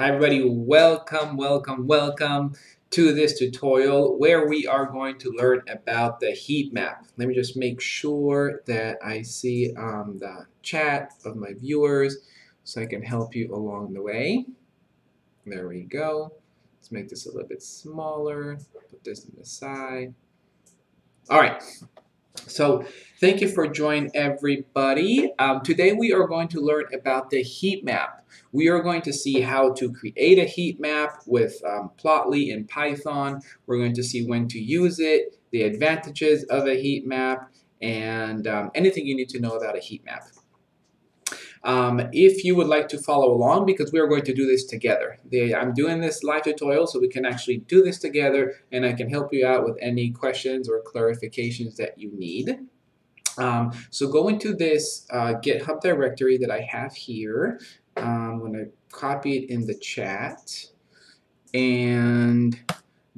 Hi everybody, welcome, welcome, welcome to this tutorial where we are going to learn about the heat map. Let me just make sure that I see um, the chat of my viewers so I can help you along the way. There we go. Let's make this a little bit smaller. Put this in the side. All right. So thank you for joining everybody. Um, today we are going to learn about the heat map. We are going to see how to create a heat map with um, Plotly in Python. We're going to see when to use it, the advantages of a heat map, and um, anything you need to know about a heat map. Um, if you would like to follow along, because we are going to do this together. I'm doing this live tutorial so we can actually do this together and I can help you out with any questions or clarifications that you need. Um, so go into this uh, GitHub directory that I have here. Um, I'm going to copy it in the chat and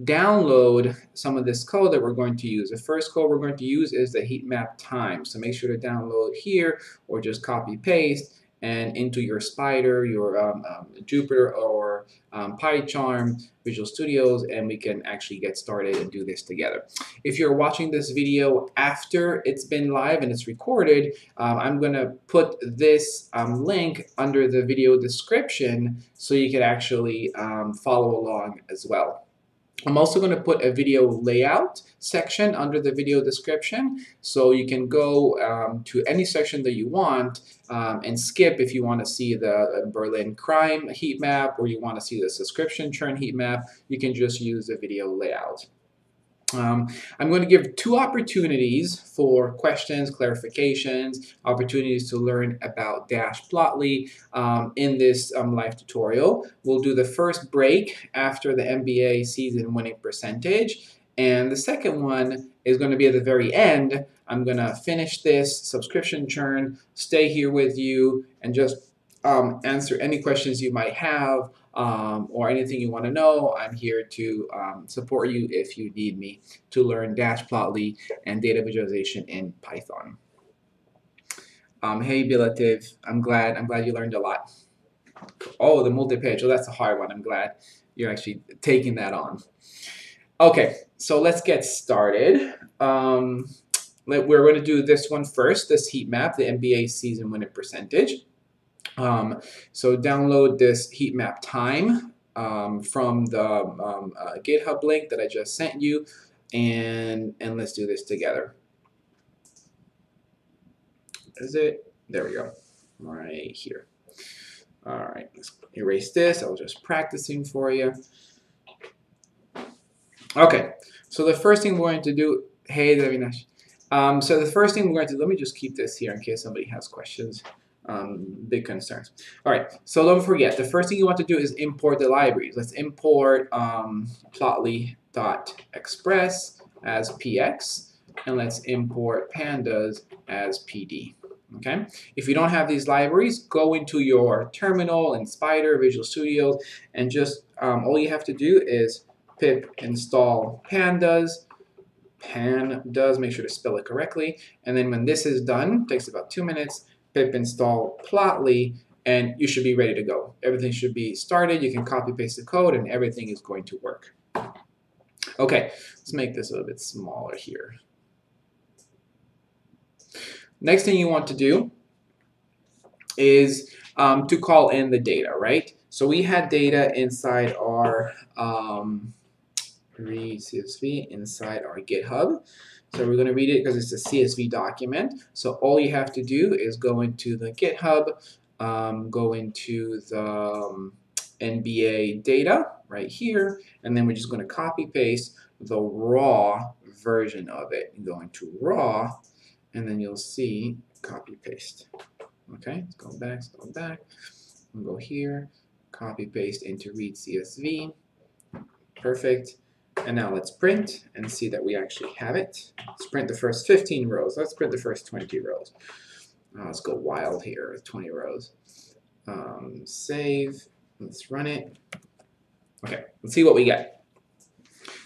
download some of this code that we're going to use. The first code we're going to use is the heat map time. So make sure to download here or just copy paste and into your Spyder, your um, um, Jupyter or um, PyCharm, Visual Studios, and we can actually get started and do this together. If you're watching this video after it's been live and it's recorded, um, I'm going to put this um, link under the video description so you can actually um, follow along as well. I'm also going to put a video layout section under the video description so you can go um, to any section that you want um, and skip if you want to see the uh, Berlin crime heat map or you want to see the subscription churn heat map you can just use the video layout. Um, I'm going to give two opportunities for questions, clarifications, opportunities to learn about Dash Plotly um, in this um, live tutorial. We'll do the first break after the NBA season winning percentage, and the second one is going to be at the very end. I'm going to finish this subscription churn, stay here with you, and just um, answer any questions you might have um, or anything you want to know, I'm here to um, support you if you need me to learn Dash Plotly and data visualization in Python. Um, hey Bilativ, I'm glad I'm glad you learned a lot. Oh, the multi-page. Oh, that's a hard one. I'm glad you're actually taking that on. Okay, so let's get started. Um, we're going to do this one first, this heat map, the NBA season winning percentage. Um, so download this heat map time um, from the um, uh, GitHub link that I just sent you, and and let's do this together. Is it? There we go. Right here. All right, let's erase this. I was just practicing for you. Okay, so the first thing we're going to do, hey, Davinash. Um, so the first thing we're going to, let me just keep this here in case somebody has questions um, big concerns. All right, so don't forget, the first thing you want to do is import the libraries. Let's import um, plotly.express as px, and let's import pandas as pd. Okay, if you don't have these libraries, go into your terminal in Spyder, Visual Studio, and just um, all you have to do is pip install pandas, pandas, make sure to spell it correctly, and then when this is done, takes about two minutes, pip install plotly and you should be ready to go. Everything should be started. You can copy paste the code and everything is going to work. Okay, let's make this a little bit smaller here. Next thing you want to do is um, to call in the data, right? So we had data inside our um, read CSV inside our GitHub. So we're going to read it because it's a CSV document. So all you have to do is go into the GitHub, um, go into the um, NBA data right here, and then we're just going to copy paste the raw version of it. And go into raw, and then you'll see copy paste. Okay, let's go back, let's go back. We'll go here, copy paste into read CSV. Perfect. And now let's print and see that we actually have it. Let's print the first 15 rows. Let's print the first 20 rows. Uh, let's go wild here with 20 rows. Um, save. Let's run it. Okay, let's see what we get.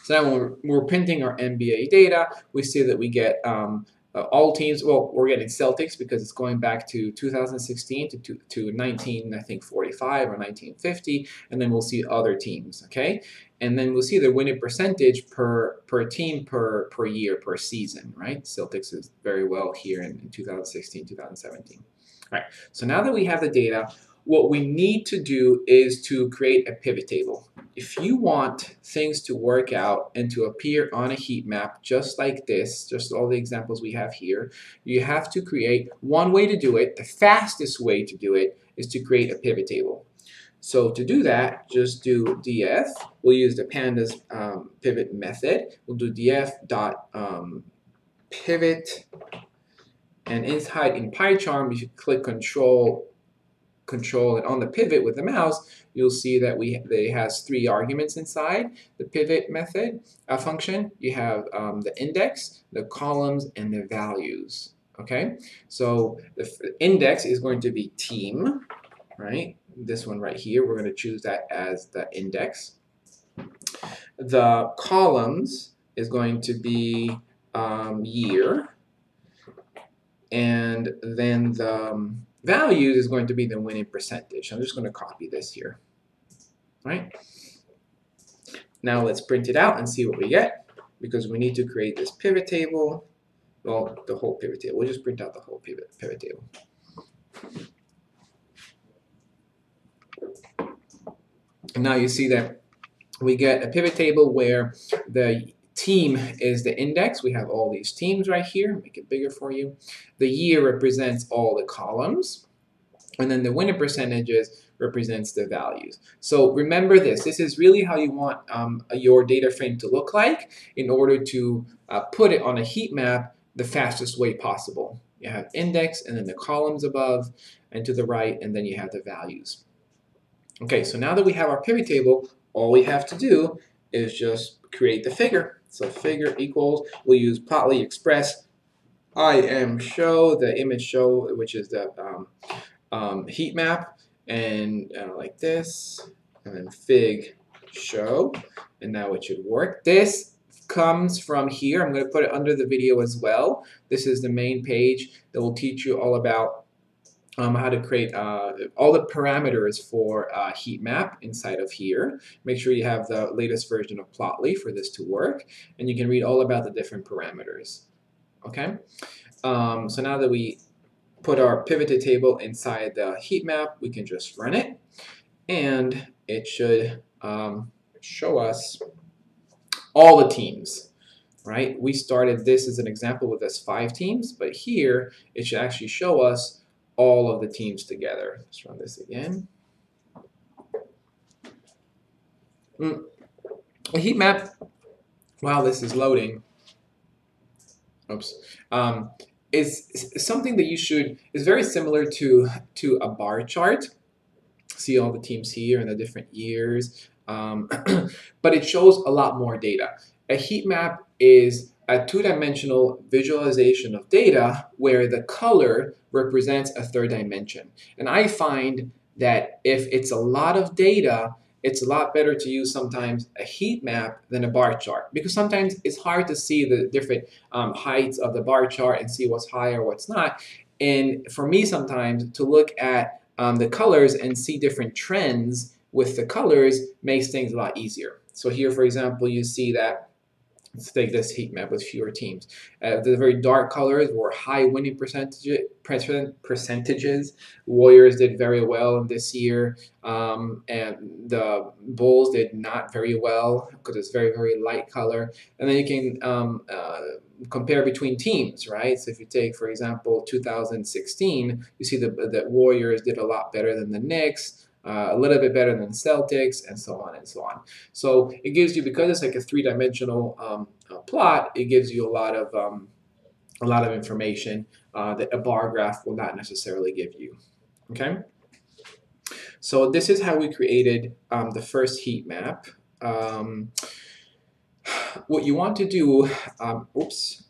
So now when we're, we're printing our NBA data, we see that we get um, uh, all teams. Well, we're getting Celtics because it's going back to 2016 to, to, to 19, I think 45 or 1950, and then we'll see other teams. Okay, and then we'll see the winning percentage per per team per per year per season. Right, Celtics is very well here in, in 2016, 2017. All right, so now that we have the data, what we need to do is to create a pivot table. If you want things to work out and to appear on a heat map just like this, just all the examples we have here, you have to create one way to do it. The fastest way to do it is to create a pivot table. So to do that, just do df. We'll use the pandas um, pivot method. We'll do df dot um, pivot, and inside in PyCharm, you should click Control control and on the pivot with the mouse, you'll see that we it has three arguments inside the pivot method uh, function. You have um, the index, the columns, and the values. Okay, so the index is going to be team, right? This one right here, we're going to choose that as the index. The columns is going to be um, year, and then the um, values is going to be the winning percentage. I'm just going to copy this here. Right? Now let's print it out and see what we get because we need to create this pivot table. Well, the whole pivot table. We'll just print out the whole pivot, pivot table. And now you see that we get a pivot table where the team is the index. We have all these teams right here. Make it bigger for you. The year represents all the columns. And then the winner percentages represents the values. So remember this. This is really how you want um, your data frame to look like in order to uh, put it on a heat map the fastest way possible. You have index and then the columns above and to the right and then you have the values. Okay, so now that we have our pivot table, all we have to do is just create the figure. So figure equals, we'll use Plotly Express I am show, the image show, which is the um, um, heat map, and uh, like this, and then fig show, and now it should work. This comes from here. I'm going to put it under the video as well. This is the main page that will teach you all about um, how to create uh, all the parameters for uh, heat map inside of here. Make sure you have the latest version of Plotly for this to work, and you can read all about the different parameters. Okay, um, so now that we put our pivoted table inside the heat map, we can just run it, and it should um, show us all the teams right? We started this as an example with us five teams, but here it should actually show us all of the teams together. Let's run this again. Mm. A heat map, while this is loading, oops, um, is, something that you should, is very similar to, to a bar chart. See all the teams here and the different years, um, but it shows a lot more data. A heat map is a two-dimensional visualization of data where the color represents a third dimension. And I find that if it's a lot of data, it's a lot better to use sometimes a heat map than a bar chart because sometimes it's hard to see the different um, heights of the bar chart and see what's high or what's not. And for me sometimes to look at um, the colors and see different trends with the colors makes things a lot easier. So here, for example, you see that Let's take this heat map with fewer teams. Uh, the very dark colors were high winning percentage, percentages. Warriors did very well in this year, um, and the Bulls did not very well because it's very, very light color. And then you can um, uh, compare between teams, right? So if you take, for example, 2016, you see the, the Warriors did a lot better than the Knicks uh, a little bit better than Celtics, and so on and so on. So it gives you, because it's like a three-dimensional um, uh, plot, it gives you a lot of um, a lot of information uh, that a bar graph will not necessarily give you. Okay. So this is how we created um, the first heat map. Um, what you want to do, um, oops,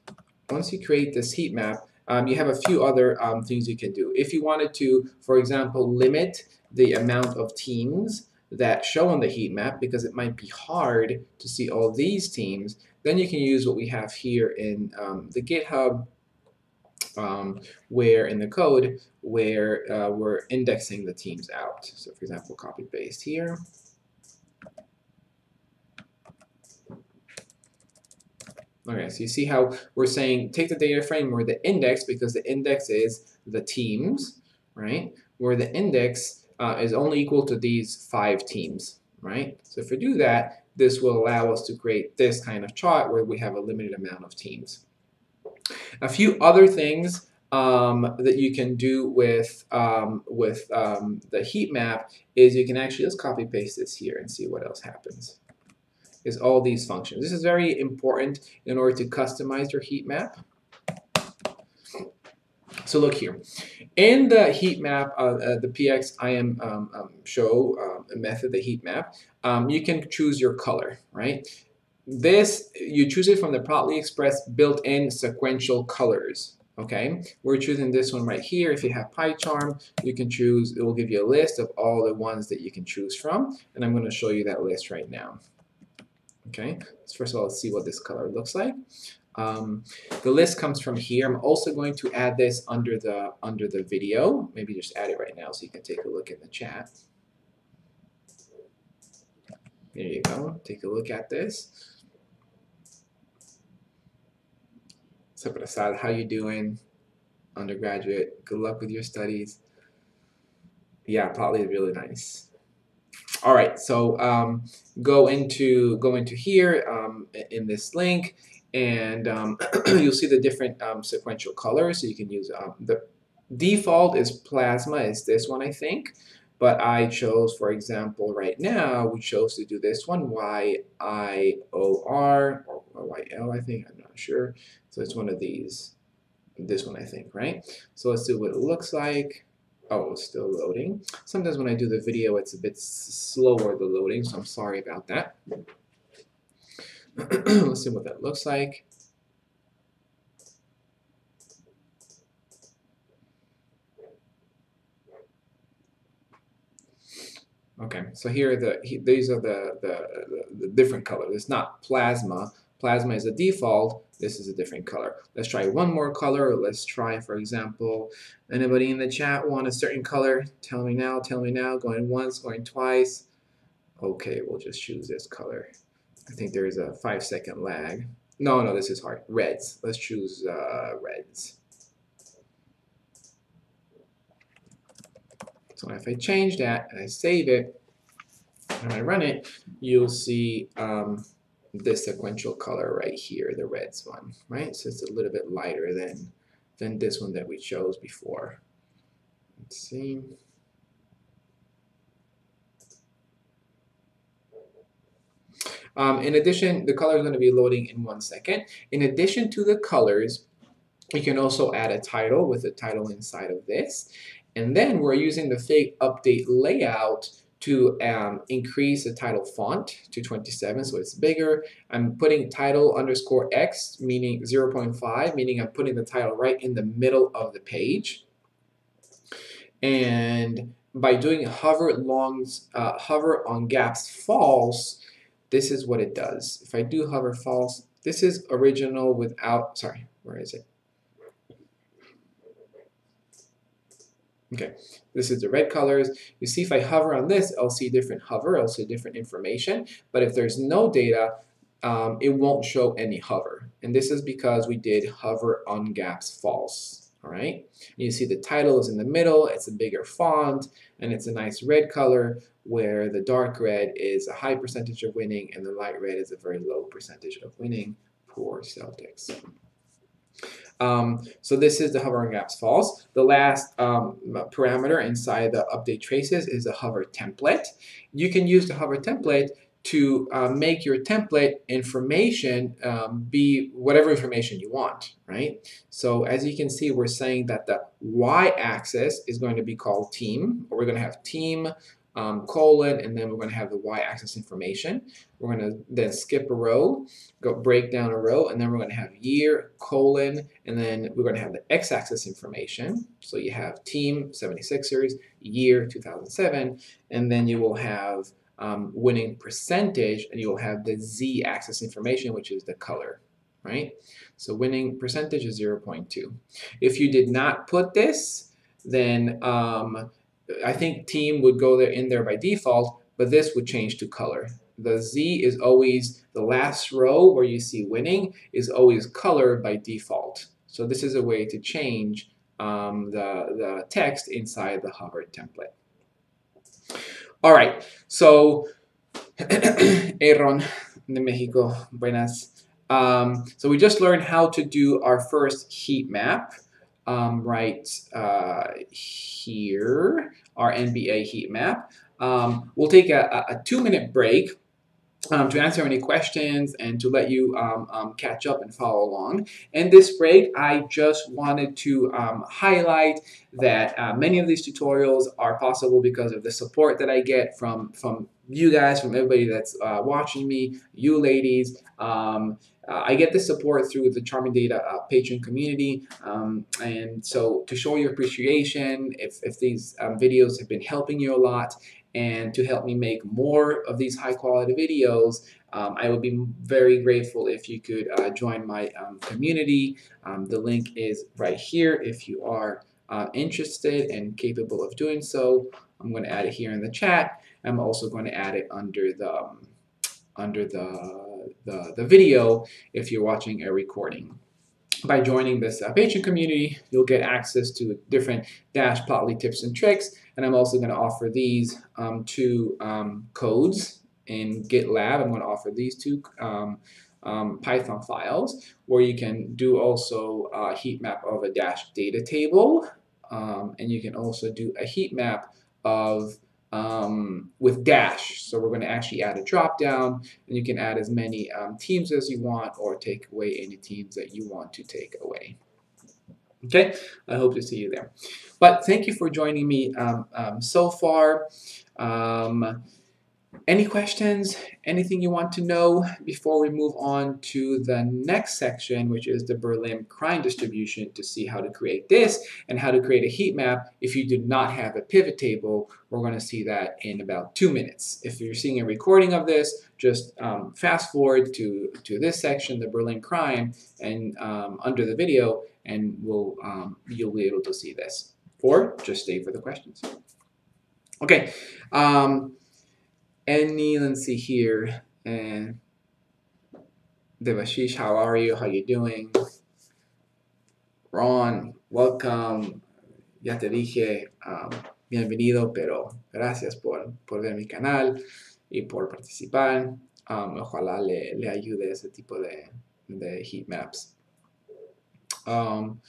once you create this heat map, um, you have a few other um, things you can do. If you wanted to, for example, limit the amount of teams that show on the heat map because it might be hard to see all these teams, then you can use what we have here in um, the GitHub um, where in the code where uh, we're indexing the teams out. So for example, copy paste here. Okay, so you see how we're saying take the data frame where the index, because the index is the teams, right? Where the index uh, is only equal to these five teams, right? So if we do that, this will allow us to create this kind of chart where we have a limited amount of teams. A few other things um, that you can do with um, with um, the heat map is you can actually just copy paste this here and see what else happens. Is all these functions. This is very important in order to customize your heat map. So look here. In the heat map, uh, uh, the PXIM um, um, show um, method, the heat map, um, you can choose your color, right? This, you choose it from the Plotly Express built-in sequential colors, okay? We're choosing this one right here. If you have PyCharm, you can choose, it will give you a list of all the ones that you can choose from, and I'm going to show you that list right now. Okay, so first of all, let's see what this color looks like. Um, the list comes from here. I'm also going to add this under the under the video. Maybe just add it right now so you can take a look in the chat. There you go. Take a look at this. Aside, how you doing, undergraduate? Good luck with your studies. Yeah, is really nice. All right, so um, go into go into here um, in this link, and um, you'll see the different um, sequential colors. So you can use um, the default is plasma is this one I think, but I chose for example right now we chose to do this one Y I O R or Y L I think I'm not sure. So it's one of these. This one I think right. So let's see what it looks like. Oh, it's still loading. Sometimes when I do the video, it's a bit slower, the loading, so I'm sorry about that. Let's see what that looks like. Okay, so here are the these are the, the, the different colors. It's not plasma. Plasma is a default. This is a different color. Let's try one more color. Let's try, for example, anybody in the chat want a certain color? Tell me now, tell me now. Going once, going twice. Okay, we'll just choose this color. I think there is a five second lag. No, no, this is hard. Reds. Let's choose uh, reds. So if I change that and I save it, and I run it, you'll see um, this sequential color right here, the reds one, right? So it's a little bit lighter than, than this one that we chose before. Let's see. Um, in addition, the color is going to be loading in one second. In addition to the colors, you can also add a title with a title inside of this. And then we're using the fake update layout to um, increase the title font to 27 so it's bigger. I'm putting title underscore X meaning 0.5 meaning I'm putting the title right in the middle of the page. And by doing hover longs, uh, hover on gaps false, this is what it does. If I do hover false, this is original without, sorry, where is it? Okay, this is the red colors. You see if I hover on this, I'll see different hover, I'll see different information. But if there's no data, um, it won't show any hover. And this is because we did hover on gaps false. All right, you see the title is in the middle, it's a bigger font, and it's a nice red color where the dark red is a high percentage of winning and the light red is a very low percentage of winning for Celtics. Um, so this is the hovering gaps false. The last um, parameter inside the update traces is a hover template. You can use the hover template to uh, make your template information um, be whatever information you want, right? So as you can see, we're saying that the y-axis is going to be called team, or we're going to have team um, colon, and then we're going to have the y-axis information. We're going to then skip a row, go break down a row, and then we're going to have year, colon, and then we're going to have the x-axis information. So you have team 76ers, year 2007, and then you will have um, winning percentage, and you will have the z-axis information, which is the color. right? So winning percentage is 0.2. If you did not put this, then um, I think team would go there in there by default, but this would change to color. The Z is always, the last row where you see winning is always colored by default. So this is a way to change um, the, the text inside the hover template. All right, so Aaron de Mexico, buenas. Um, so we just learned how to do our first heat map um, right uh, here, our NBA heat map. Um, we'll take a, a two-minute break um, to answer any questions and to let you um, um, catch up and follow along. In this break, I just wanted to um, highlight that uh, many of these tutorials are possible because of the support that I get from, from you guys, from everybody that's uh, watching me, you ladies. Um, uh, I get this support through the Charming Data uh, Patreon community. Um, and so to show your appreciation, if, if these videos have been helping you a lot, and to help me make more of these high quality videos, um, I would be very grateful if you could uh, join my um, community. Um, the link is right here if you are uh, interested and capable of doing so. I'm going to add it here in the chat. I'm also going to add it under the um, under the, the, the video if you're watching a recording by joining this uh, Patreon community, you'll get access to different Dash Plotly tips and tricks. And I'm also going to offer these um, two um, codes in GitLab. I'm going to offer these two um, um, Python files where you can do also a heat map of a Dash data table. Um, and you can also do a heat map of um, with Dash. So we're going to actually add a drop down and you can add as many um, teams as you want or take away any teams that you want to take away. Okay, I hope to see you there. But thank you for joining me um, um so far. Um, any questions? Anything you want to know before we move on to the next section, which is the Berlin crime distribution to see how to create this and how to create a heat map if you do not have a pivot table. We're going to see that in about two minutes. If you're seeing a recording of this, just um, fast forward to, to this section, the Berlin crime, and um, under the video, and we'll, um, you'll be able to see this. Or just stay for the questions. Okay. Any, let's see here, and Devashish, how are you? How you doing? Ron, welcome. Ya te dije, um, bienvenido, pero gracias por, por ver mi canal y por participar. Um, ojalá le, le, ayude ese tipo de, de heat maps. Um,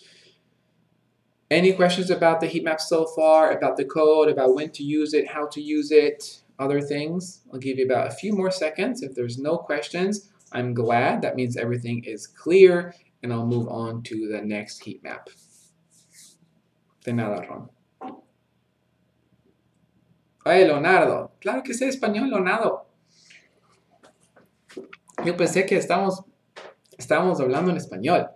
any questions about the heat map so far, about the code, about when to use it, how to use it? Other things. I'll give you about a few more seconds. If there's no questions, I'm glad. That means everything is clear, and I'll move on to the next heat map. De nada, Ron. Oye, Leonardo. Claro que sé español, Leonardo. Yo pensé que estamos, estábamos hablando en español.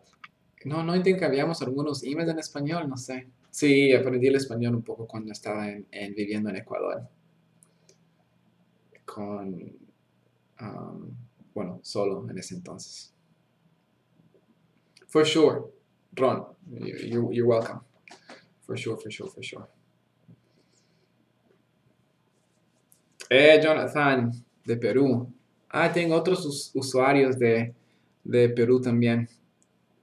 No, no intercambiamos algunos emails en español, no sé. Sí, aprendí el español un poco cuando estaba en, viviendo en Ecuador. Con, um, bueno, solo en ese entonces. For sure, Ron, you're, you're welcome. For sure, for sure, for sure. Eh, Jonathan, de Perú. Ah, tengo otros usuarios de, de Perú también.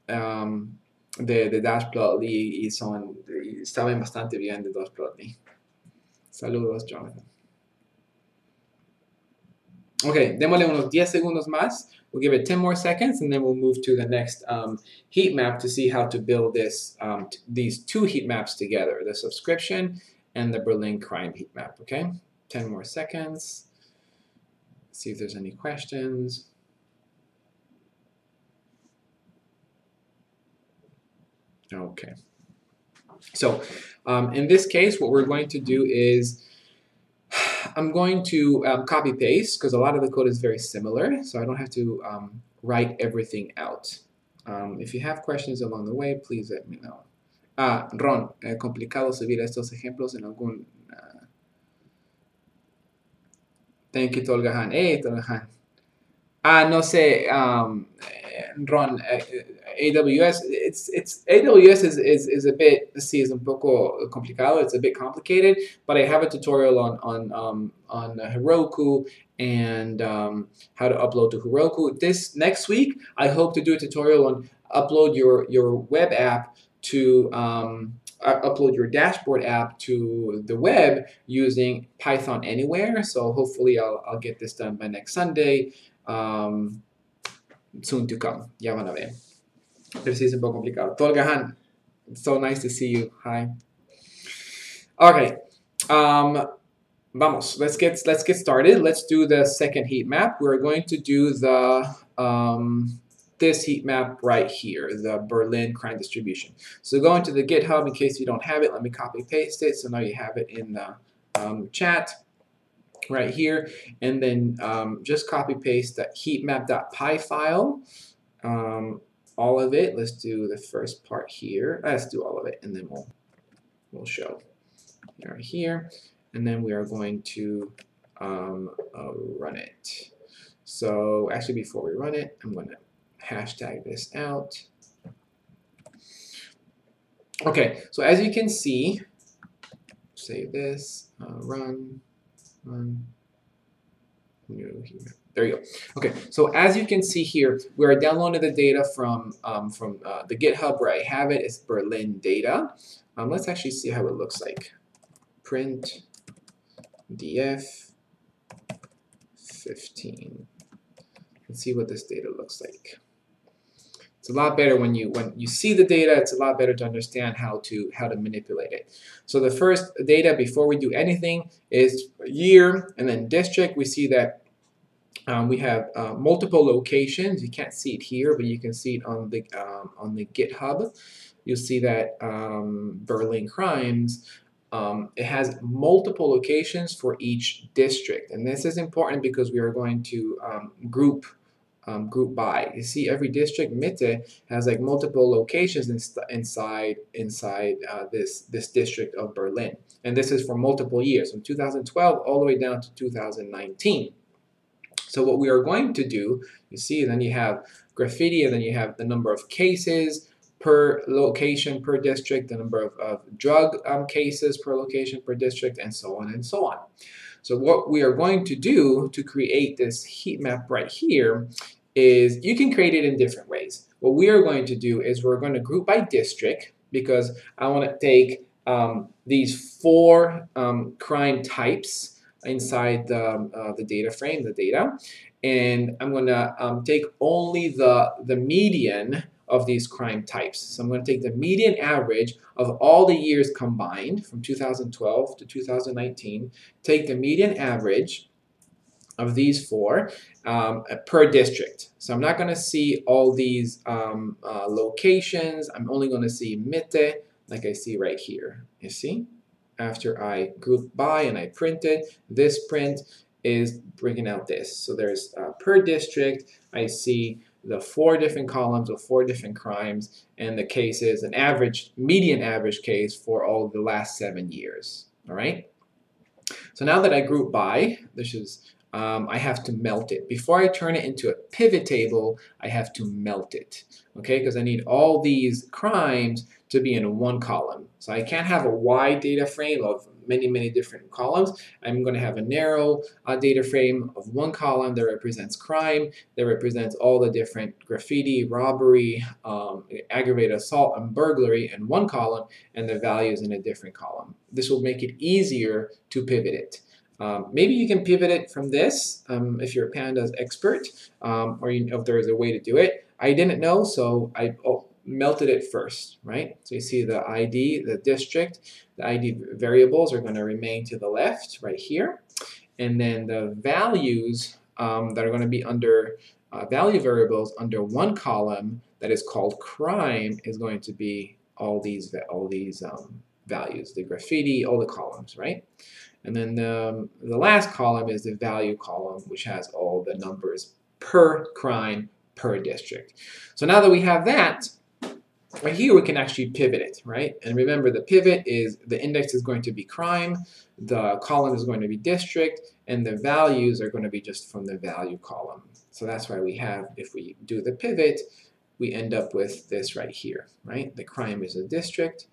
Um, de, de Dashplotly y son, saben bastante bien de Dashplotly. Saludos, Jonathan. Okay, démosle unos 10 segundos más. We'll give it 10 more seconds and then we'll move to the next um, heat map to see how to build this um, these two heat maps together, the subscription and the Berlin crime heat map, okay? 10 more seconds. See if there's any questions. Okay. So um, in this case, what we're going to do is I'm going to um, copy paste because a lot of the code is very similar, so I don't have to um, write everything out. Um, if you have questions along the way, please let me know. Ah, Ron, eh, complicado subir estos ejemplos en algún... Uh, thank you, Tolgahan. Hey, Tolgahan. Ah, no sé, um, run AWS. It's it's AWS is, is, is a bit see is un poco complicado. It's a bit complicated, but I have a tutorial on on um, on Heroku and um, how to upload to Heroku. This next week, I hope to do a tutorial on upload your your web app to um, uh, upload your dashboard app to the web using Python Anywhere. So hopefully I'll, I'll get this done by next Sunday. Um, soon to come. Ya van a ver. Pero sí es un poco complicado. Tolgahan, so nice to see you. Hi. Okay. Um, vamos. Let's get let's get started. Let's do the second heat map. We're going to do the um, this heat map right here, the Berlin crime distribution. So go into the GitHub in case you don't have it. Let me copy paste it. So now you have it in the um, chat right here. And then um, just copy paste that heatmap.py file. Um, all of it. Let's do the first part here. Let's do all of it and then we'll, we'll show right here. And then we are going to um, uh, run it. So actually before we run it, I'm going to hashtag this out. Okay, so as you can see, save this, uh, run, run, there you go. Okay, so as you can see here, we are downloading the data from um, from uh, the GitHub where I have it. It's Berlin data. Um, let's actually see how it looks like. Print df 15. Let's see what this data looks like. It's a lot better when you when you see the data. It's a lot better to understand how to how to manipulate it. So the first data before we do anything is year and then district. We see that um, we have uh, multiple locations. You can't see it here, but you can see it on the um, on the GitHub. You'll see that um, Berlin crimes. Um, it has multiple locations for each district, and this is important because we are going to um, group um, group by. You see every district, Mitte, has like multiple locations in inside inside uh, this, this district of Berlin. And this is for multiple years, from 2012 all the way down to 2019. So what we are going to do, you see, then you have graffiti, and then you have the number of cases per location per district, the number of, of drug um, cases per location per district, and so on and so on. So what we are going to do to create this heat map right here is you can create it in different ways. What we are going to do is we're going to group by district because I want to take um, these four um, crime types inside the, uh, the data frame, the data, and I'm going to um, take only the, the median of these crime types. So I'm going to take the median average of all the years combined from 2012 to 2019, take the median average of these four um, per district. So I'm not going to see all these um, uh, locations. I'm only going to see Mitte, like I see right here. You see? After I group by and I print it, this print is bringing out this. So there's uh, per district, I see the four different columns of four different crimes and the cases, an average, median average case for all the last seven years. All right? So now that I group by, this is um, I have to melt it. Before I turn it into a pivot table, I have to melt it, okay? Because I need all these crimes to be in one column. So I can't have a wide data frame of many, many different columns. I'm going to have a narrow uh, data frame of one column that represents crime, that represents all the different graffiti, robbery, um, aggravated assault, and burglary in one column, and the values in a different column. This will make it easier to pivot it. Um, maybe you can pivot it from this um, if you're a pandas expert um, or you know if there is a way to do it. I didn't know, so I oh, melted it first, right? So you see the ID, the district, the ID variables are going to remain to the left right here. And then the values um, that are going to be under uh, value variables under one column that is called crime is going to be all these all these um, values, the graffiti, all the columns, right? And then the, um, the last column is the value column, which has all the numbers per crime per district. So now that we have that, right here we can actually pivot it, right? And remember the pivot is the index is going to be crime, the column is going to be district, and the values are going to be just from the value column. So that's why we have, if we do the pivot, we end up with this right here, right? The crime is a district.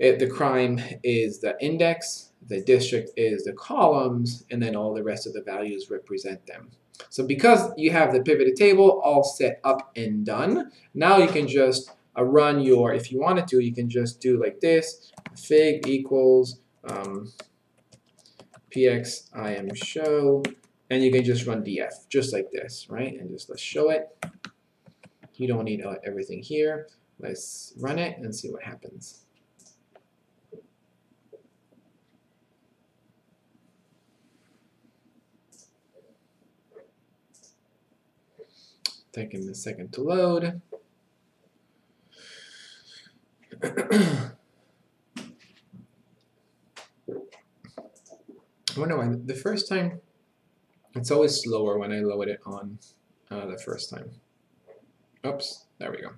It, the crime is the index, the district is the columns, and then all the rest of the values represent them. So because you have the pivoted table all set up and done, now you can just uh, run your, if you wanted to, you can just do like this, fig equals um, px show, and you can just run df, just like this, right? And just let's show it. You don't need uh, everything here. Let's run it and see what happens. Taking a second to load. I wonder why the first time it's always slower when I load it on uh, the first time. Oops, there we go.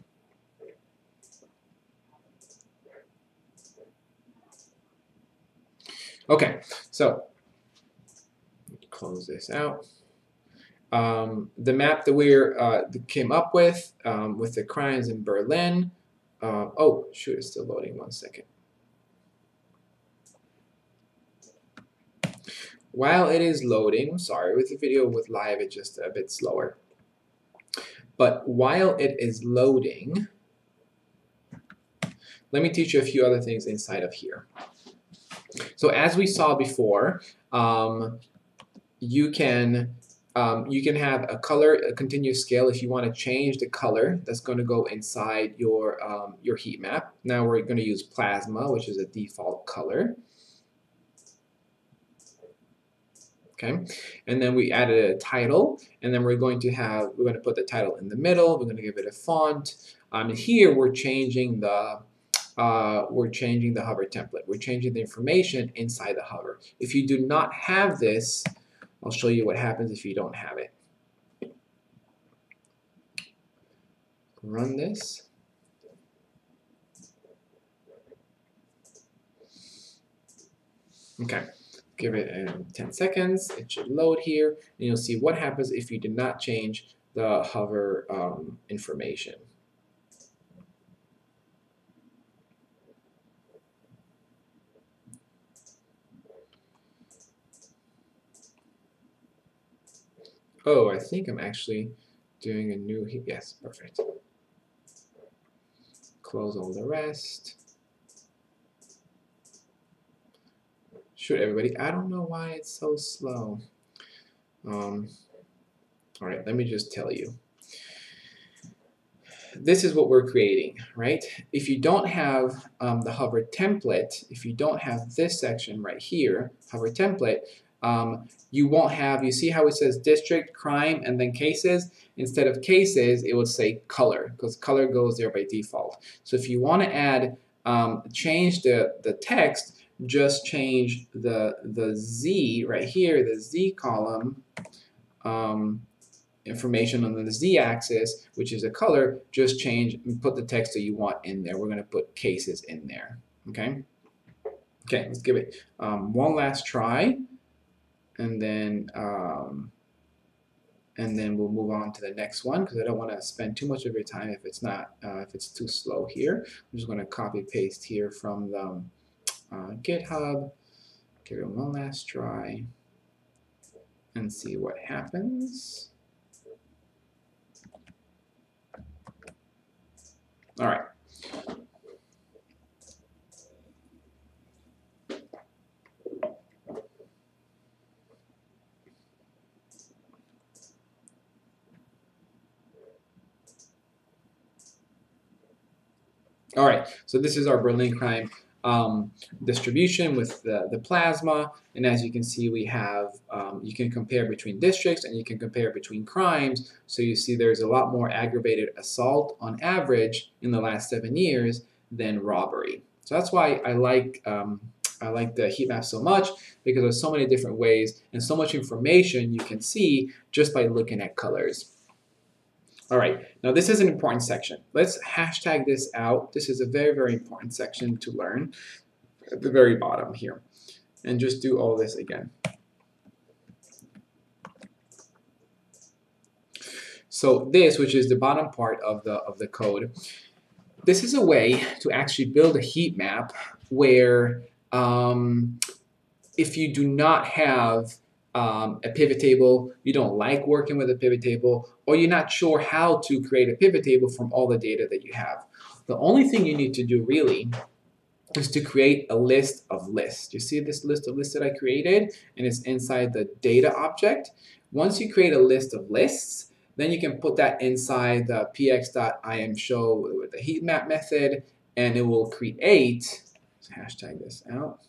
Okay, so close this out. Um, the map that we uh, came up with, um, with the crimes in Berlin. Uh, oh, shoot, it's still loading. One second. While it is loading, sorry, with the video with live, it's just a bit slower. But while it is loading, let me teach you a few other things inside of here. So as we saw before, um, you can um, you can have a color, a continuous scale if you want to change the color that's going to go inside your, um, your heat map. Now we're going to use plasma, which is a default color. Okay, and then we added a title, and then we're going to have, we're going to put the title in the middle, we're going to give it a font. Um, here we're changing the, uh, we're changing the hover template. We're changing the information inside the hover. If you do not have this, I'll show you what happens if you don't have it. Run this. Okay, give it um, 10 seconds. It should load here, and you'll see what happens if you did not change the hover um, information. Oh, I think I'm actually doing a new, yes, perfect. Close all the rest. Shoot, everybody, I don't know why it's so slow. Um, all right, let me just tell you. This is what we're creating, right? If you don't have um, the hover template, if you don't have this section right here, hover template, um, you won't have, you see how it says district, crime, and then cases? Instead of cases, it would say color, because color goes there by default. So if you want to add, um, change the, the text, just change the, the Z right here, the Z column, um, information on the z-axis, which is a color, just change and put the text that you want in there. We're going to put cases in there. Okay. Okay, let's give it um, one last try and then um, and then we'll move on to the next one because I don't want to spend too much of your time if it's not uh, if it's too slow here. I'm just going to copy paste here from the uh, GitHub. Give it one last try and see what happens. All right. All right, so this is our Berlin crime um, distribution with the, the plasma. And as you can see, we have, um, you can compare between districts and you can compare between crimes. So you see there's a lot more aggravated assault on average in the last seven years than robbery. So that's why I like, um, I like the heat map so much because there's so many different ways and so much information you can see just by looking at colors. All right, now this is an important section. Let's hashtag this out. This is a very, very important section to learn at the very bottom here. And just do all this again. So this, which is the bottom part of the, of the code, this is a way to actually build a heat map where um, if you do not have um, a pivot table, you don't like working with a pivot table, or you're not sure how to create a pivot table from all the data that you have. The only thing you need to do really is to create a list of lists. You see this list of lists that I created? And it's inside the data object. Once you create a list of lists, then you can put that inside the px.imshow with the heat map method, and it will create, hashtag this out,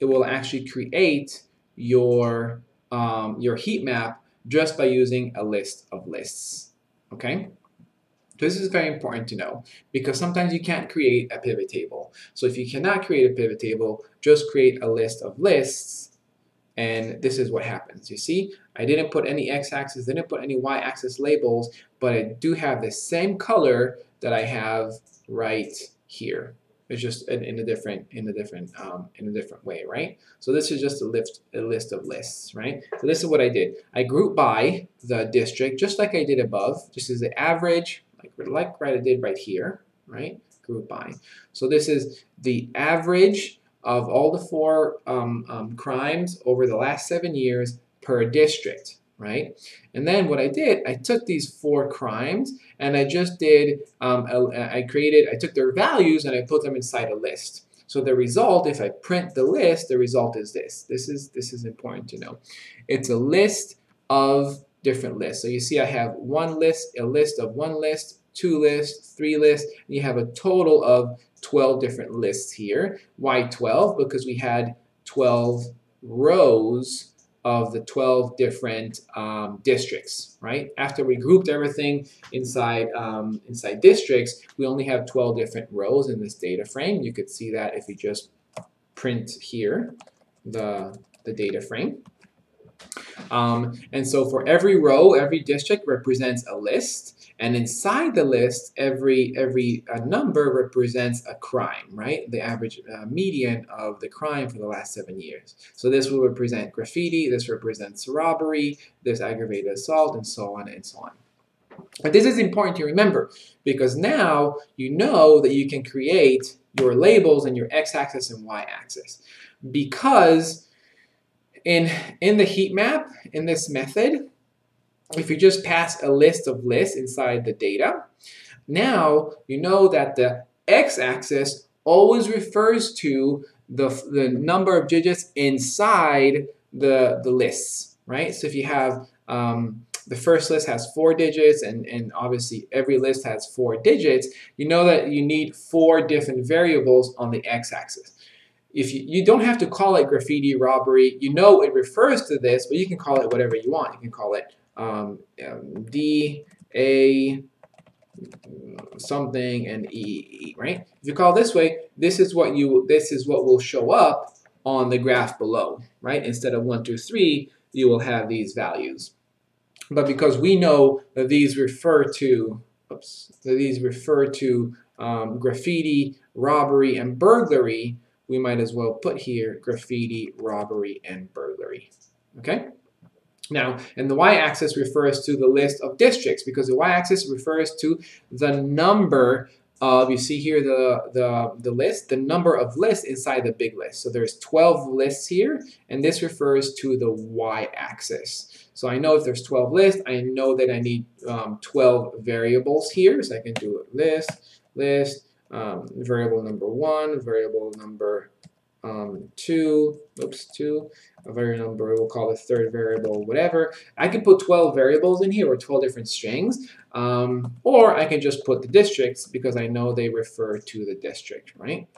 it will actually create your, um, your heat map just by using a list of lists, okay? So This is very important to know because sometimes you can't create a pivot table. So if you cannot create a pivot table, just create a list of lists and this is what happens. You see, I didn't put any x-axis, didn't put any y-axis labels, but I do have the same color that I have right here. It's just in, in a different, in a different, um, in a different way, right? So this is just a list, a list of lists, right? So this is what I did. I grouped by the district, just like I did above. This is the average, like like right I did right here, right? Group by. So this is the average of all the four um, um, crimes over the last seven years per district, right? And then what I did, I took these four crimes and I just did, um, a, I created, I took their values and I put them inside a list. So the result, if I print the list, the result is this. This is, this is important to know. It's a list of different lists. So you see I have one list, a list of one list, two lists, three lists, and you have a total of 12 different lists here. Why 12? Because we had 12 rows of the 12 different um, districts, right? After we grouped everything inside, um, inside districts, we only have 12 different rows in this data frame. You could see that if you just print here the, the data frame. Um, and so for every row, every district represents a list. And inside the list, every every uh, number represents a crime, right? The average uh, median of the crime for the last seven years. So this will represent graffiti, this represents robbery, this aggravated assault, and so on and so on. But this is important to remember because now you know that you can create your labels and your x-axis and y-axis. Because in, in the heat map, in this method, if you just pass a list of lists inside the data, now you know that the x-axis always refers to the, the number of digits inside the, the lists, right? So if you have um, the first list has four digits and, and obviously every list has four digits, you know that you need four different variables on the x-axis. If you, you don't have to call it graffiti robbery, you know it refers to this, but you can call it whatever you want. You can call it um, um, D, A, something, and E, right? If you call this way, this is what you this is what will show up on the graph below, right? Instead of 1, 2, 3, you will have these values. But because we know that these refer to, oops, that these refer to um, graffiti, robbery, and burglary, we might as well put here graffiti, robbery, and burglary. Okay? Now, and the y-axis refers to the list of districts because the y-axis refers to the number of, you see here the, the, the list, the number of lists inside the big list. So there's 12 lists here, and this refers to the y-axis. So I know if there's 12 lists, I know that I need um, 12 variables here. So I can do list, list, um, variable number one, variable number um, two, oops, two, a variable number, we'll call the third variable, whatever. I can put 12 variables in here or 12 different strings, um, or I can just put the districts because I know they refer to the district, right?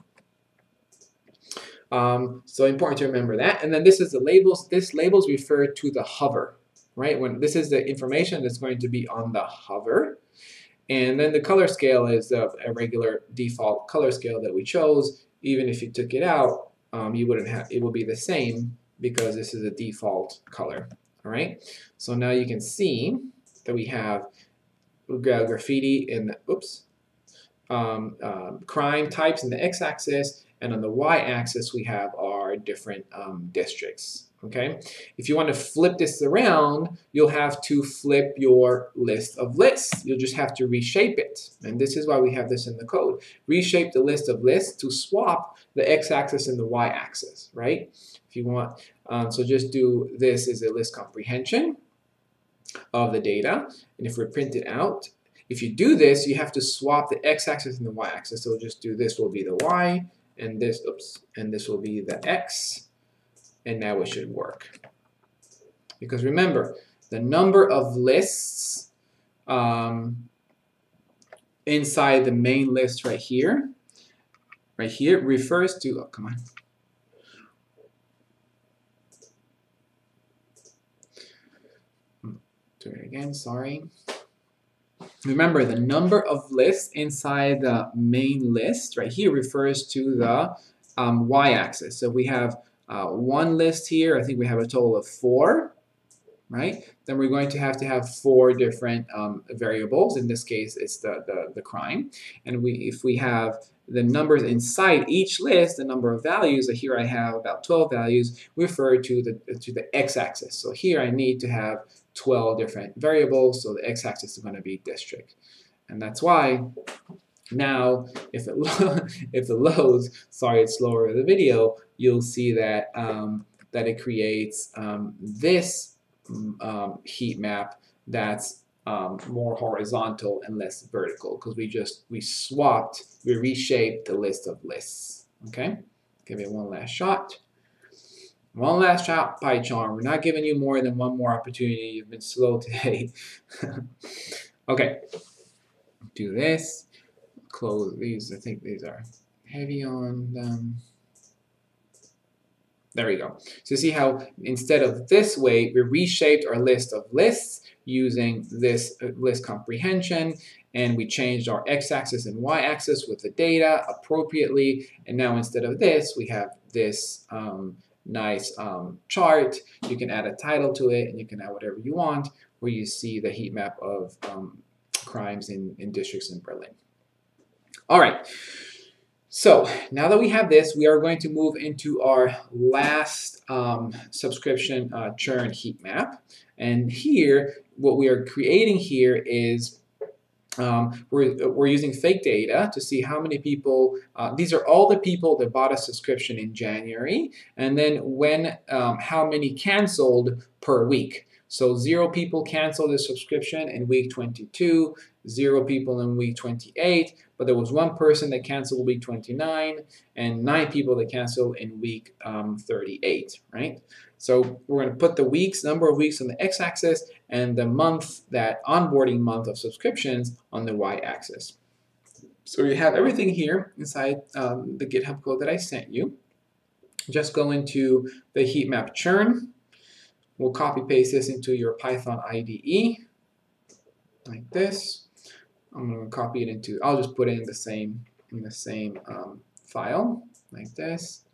Um, so important to remember that. And then this is the labels. This labels refer to the hover, right? When this is the information that's going to be on the hover. And then the color scale is a, a regular default color scale that we chose. Even if you took it out, um, you wouldn't have, it will be the same because this is a default color. All right, so now you can see that we have graffiti in the, oops, um, um, crime types in the x-axis, and on the y-axis we have our different um, districts. Okay, if you want to flip this around, you'll have to flip your list of lists. You'll just have to reshape it. And this is why we have this in the code. Reshape the list of lists to swap the x-axis and the y-axis, right? If you want, um, so just do this as a list comprehension of the data. And if we print it out, if you do this, you have to swap the x-axis and the y-axis. So just do this will be the y, and this, oops, and this will be the x, and now it should work. Because remember, the number of lists um, inside the main list right here, right here, refers to, oh, come on, do it again, sorry. Remember, the number of lists inside the main list right here refers to the um, y-axis. So we have uh, one list here. I think we have a total of four, right? Then we're going to have to have four different um, variables. In this case, it's the, the, the crime. And we, if we have the numbers inside each list, the number of values, here I have about 12 values, refer to the, to the x-axis. So here I need to have 12 different variables, so the x-axis is going to be district. And that's why now, if it, if it loads, sorry it's slower the video, you'll see that, um, that it creates um, this um, heat map that's um, more horizontal and less vertical because we just, we swapped, we reshaped the list of lists. Okay, give it one last shot. One last shot, by PyCharm. We're not giving you more than one more opportunity. You've been slow today. okay, do this. Close these. I think these are heavy on them. There we go. So you see how instead of this way, we reshaped our list of lists using this uh, list comprehension and we changed our x-axis and y-axis with the data appropriately and now instead of this we have this um, nice um, chart. You can add a title to it and you can add whatever you want where you see the heat map of um, crimes in, in districts in Berlin. All right. So now that we have this, we are going to move into our last um, subscription uh, churn heat map. And here, what we are creating here is um, we're, we're using fake data to see how many people, uh, these are all the people that bought a subscription in January, and then when, um, how many canceled per week. So zero people canceled the subscription in week 22, zero people in week 28, but there was one person that canceled week 29, and nine people that canceled in week um, 38, right? So we're going to put the weeks, number of weeks on the x-axis, and the month, that onboarding month of subscriptions on the y-axis. So you have everything here inside um, the GitHub code that I sent you. Just go into the heat map churn. We'll copy paste this into your Python IDE like this. I'm going to copy it into, I'll just put it in the same, in the same um, file like this.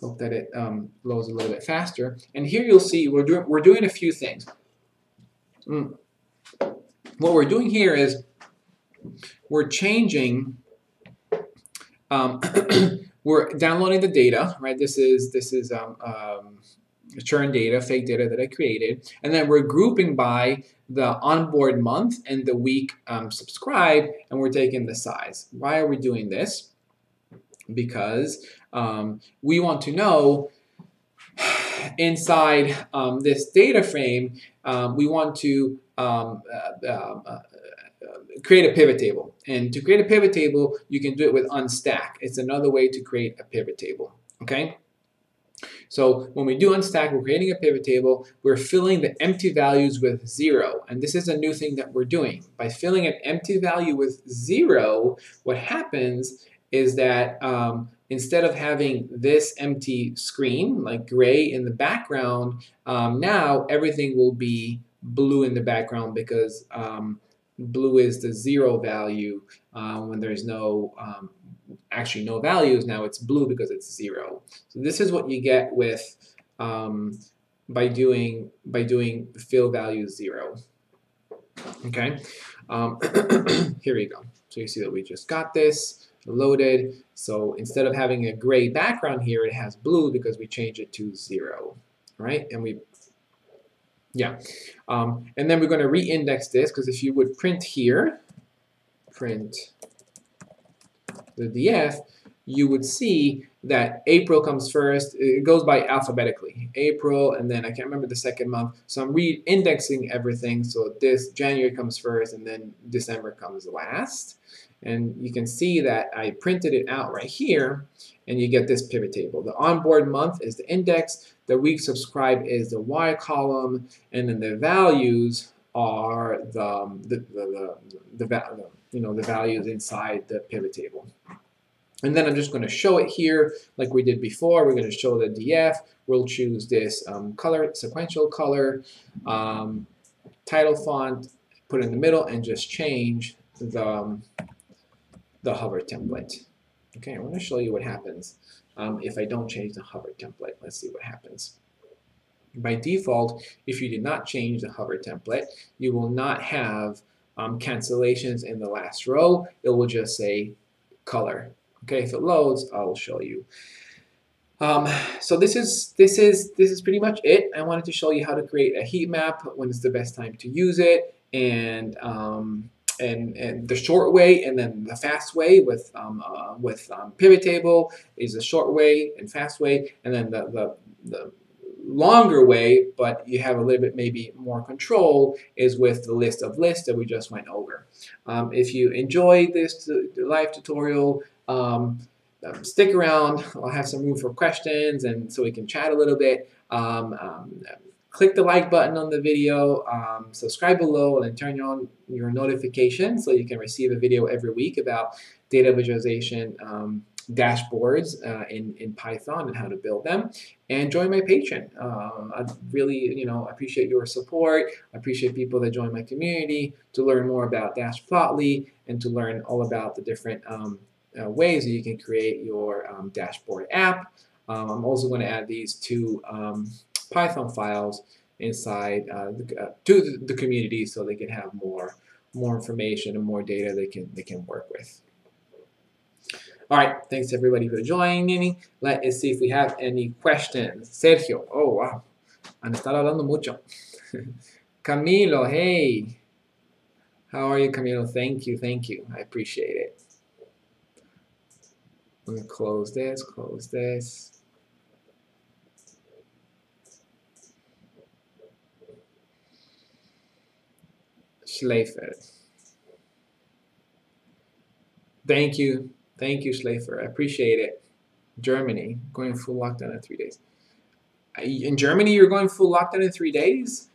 Hope that it um, loads a little bit faster. And here you'll see we're doing, we're doing a few things. Mm. What we're doing here is we're changing, um, we're downloading the data, right? This is, this is um, um, churn data, fake data that I created. And then we're grouping by the onboard month and the week um, subscribed, and we're taking the size. Why are we doing this? Because um, we want to know inside um, this data frame, um, we want to um, uh, uh, uh, create a pivot table. And to create a pivot table, you can do it with unstack. It's another way to create a pivot table. Okay. So when we do unstack, we're creating a pivot table, we're filling the empty values with zero. And this is a new thing that we're doing. By filling an empty value with zero, what happens is that um, instead of having this empty screen, like gray in the background, um, now everything will be blue in the background because um, blue is the zero value uh, when there's no um, actually no values. Now it's blue because it's zero. So this is what you get with um, by doing by doing fill value zero. Okay, um, here we go. So you see that we just got this. loaded. So instead of having a gray background here, it has blue because we change it to zero, right? And we, yeah. Um, and then we're going to re-index this because if you would print here, print the df, you would see that April comes first. It goes by alphabetically. April, and then I can't remember the second month. So I'm re-indexing everything. So this January comes first, and then December comes last. And you can see that I printed it out right here, and you get this pivot table. The onboard month is the index, the week subscribed is the Y column, and then the values are the, um, the, the, the, the, you know, the values inside the pivot table. And then I'm just going to show it here like we did before. We're going to show the DF. We'll choose this um, color, sequential color, um, title font, put in the middle, and just change the, um, the hover template. Okay, I want to show you what happens um, if I don't change the hover template. Let's see what happens. By default, if you did not change the hover template, you will not have um, cancellations in the last row. It will just say color Okay, if it loads, I will show you. Um, so this is this is this is pretty much it. I wanted to show you how to create a heat map, when is the best time to use it, and um, and, and the short way and then the fast way with um, uh, with um, pivot table is the short way and fast way, and then the, the the longer way, but you have a little bit maybe more control, is with the list of lists that we just went over. Um, if you enjoyed this live tutorial, um, um, stick around. I'll have some room for questions and so we can chat a little bit. Um, um click the like button on the video, um, subscribe below, and turn on your notifications so you can receive a video every week about data visualization um, dashboards uh, in, in Python and how to build them. And join my Patreon. Uh, I really, you know, appreciate your support. I appreciate people that join my community to learn more about Dash Plotly and to learn all about the different um, uh, ways that you can create your um, dashboard app. Um, I'm also going to add these two um, Python files inside uh, the, uh, to the, community so they can have more more information and more data they can they can work with. All right, thanks everybody for joining. Let us see if we have any questions. Sergio, oh wow, han estado hablando mucho. Camilo, hey. How are you, Camilo? Thank you, thank you. I appreciate it. Close this, close this. Schleifer. Thank you. Thank you, Schleifer. I appreciate it. Germany, going full lockdown in three days. In Germany, you're going full lockdown in three days?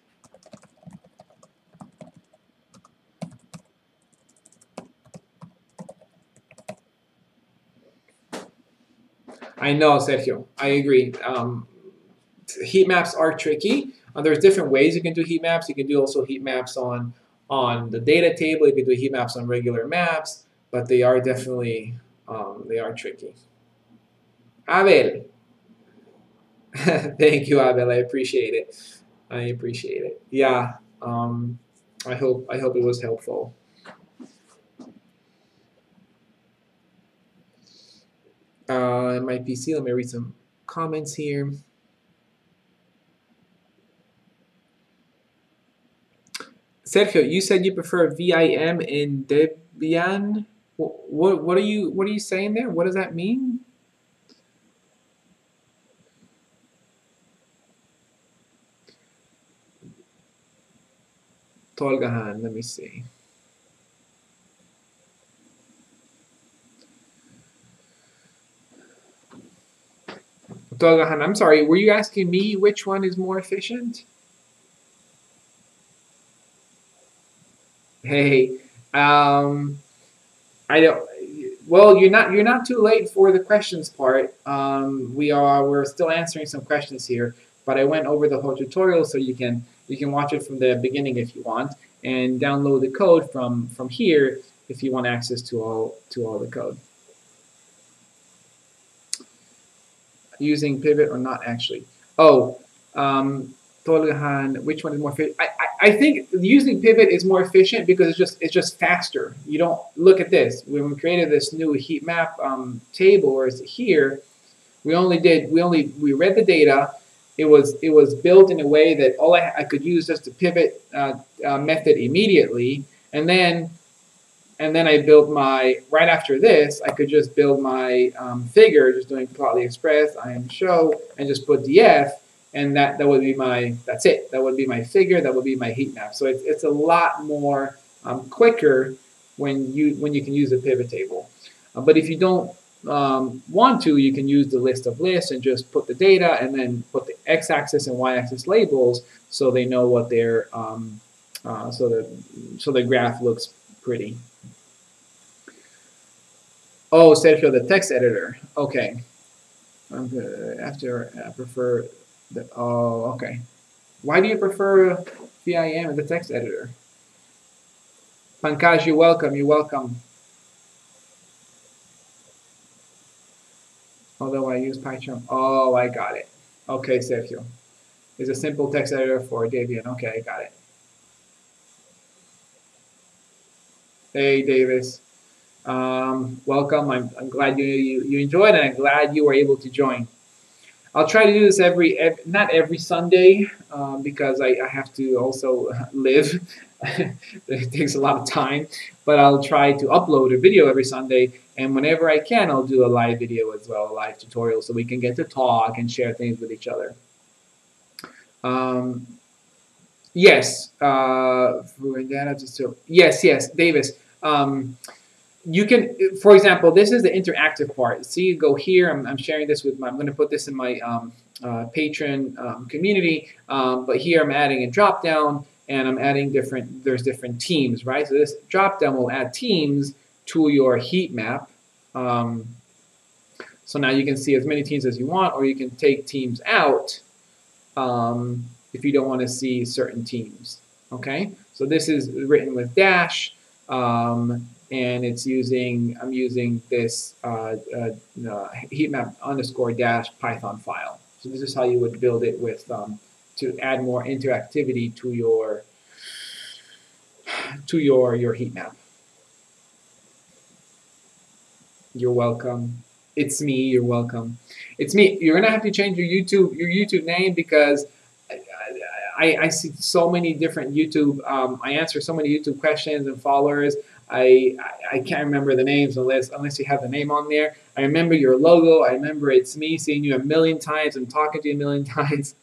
I know, Sergio. I agree. Um, heat maps are tricky. Uh, there's different ways you can do heat maps. You can do also heat maps on on the data table. You can do heat maps on regular maps, but they are definitely um, they are tricky. Abel. Thank you, Abel. I appreciate it. I appreciate it. Yeah. Um, I hope I hope it was helpful. Uh, my PC. Let me read some comments here. Sergio, you said you prefer VIM in Debian. What, what, are you what are you saying there? What does that mean? Tolgahan, let me see. Dolgahan, I'm sorry, were you asking me which one is more efficient? Hey, um, I don't. Well, you're not you're not too late for the questions part. Um, we are we're still answering some questions here, but I went over the whole tutorial so you can you can watch it from the beginning if you want, and download the code from from here if you want access to all to all the code. Using pivot or not actually. Oh, um, Tolgahan, which one is more fit? I, I, I think using pivot is more efficient because it's just it's just faster. You don't look at this. When we created this new heat map um, table, or is here, we only did we only we read the data. It was it was built in a way that all I, I could use just the pivot uh, uh, method immediately, and then and then I built my right after this. I could just build my um, figure, just doing plotly express, I am show, and just put df and that, that would be my, that's it. That would be my figure, that would be my heat map. So it's, it's a lot more um, quicker when you, when you can use a pivot table. Uh, but if you don't um, want to, you can use the list of lists and just put the data and then put the x-axis and y-axis labels so they know what their, um, uh, so, the, so the graph looks pretty. Oh, Sergio, the text editor. Okay. Uh, after I prefer the, oh, okay. Why do you prefer VIM and the text editor? Pankaj, you're welcome, you're welcome. Although I use PyCharm. Oh, I got it. Okay, Sergio. It's a simple text editor for Debian. Okay, I got it. Hey, Davis. Um, welcome. I'm, I'm glad you, you, you enjoyed and I'm glad you were able to join. I'll try to do this every, every not every Sunday um, because I, I, have to also live. it takes a lot of time, but I'll try to upload a video every Sunday. And whenever I can, I'll do a live video as well, a live tutorial, so we can get to talk and share things with each other. Um, yes, uh, yes, yes, Davis. Um, you can, for example, this is the interactive part. See, you go here. I'm, I'm sharing this with my. I'm going to put this in my um, uh, Patreon um, community. Um, but here I'm adding a drop down, and I'm adding different. There's different teams, right? So this drop down will add teams to your heat map. Um, so now you can see as many teams as you want, or you can take teams out um, if you don't want to see certain teams. Okay. So this is written with dash. Um, and it's using, I'm using this uh, uh, uh, heatmap underscore dash Python file. So this is how you would build it with, um, to add more interactivity to your, to your, your heat map. You're welcome. It's me, you're welcome. It's me. You're gonna have to change your YouTube, your YouTube name because I, I, see so many different YouTube, um, I answer so many YouTube questions and followers. I, I can't remember the names unless unless you have the name on there. I remember your logo. I remember it's me seeing you a million times and talking to you a million times,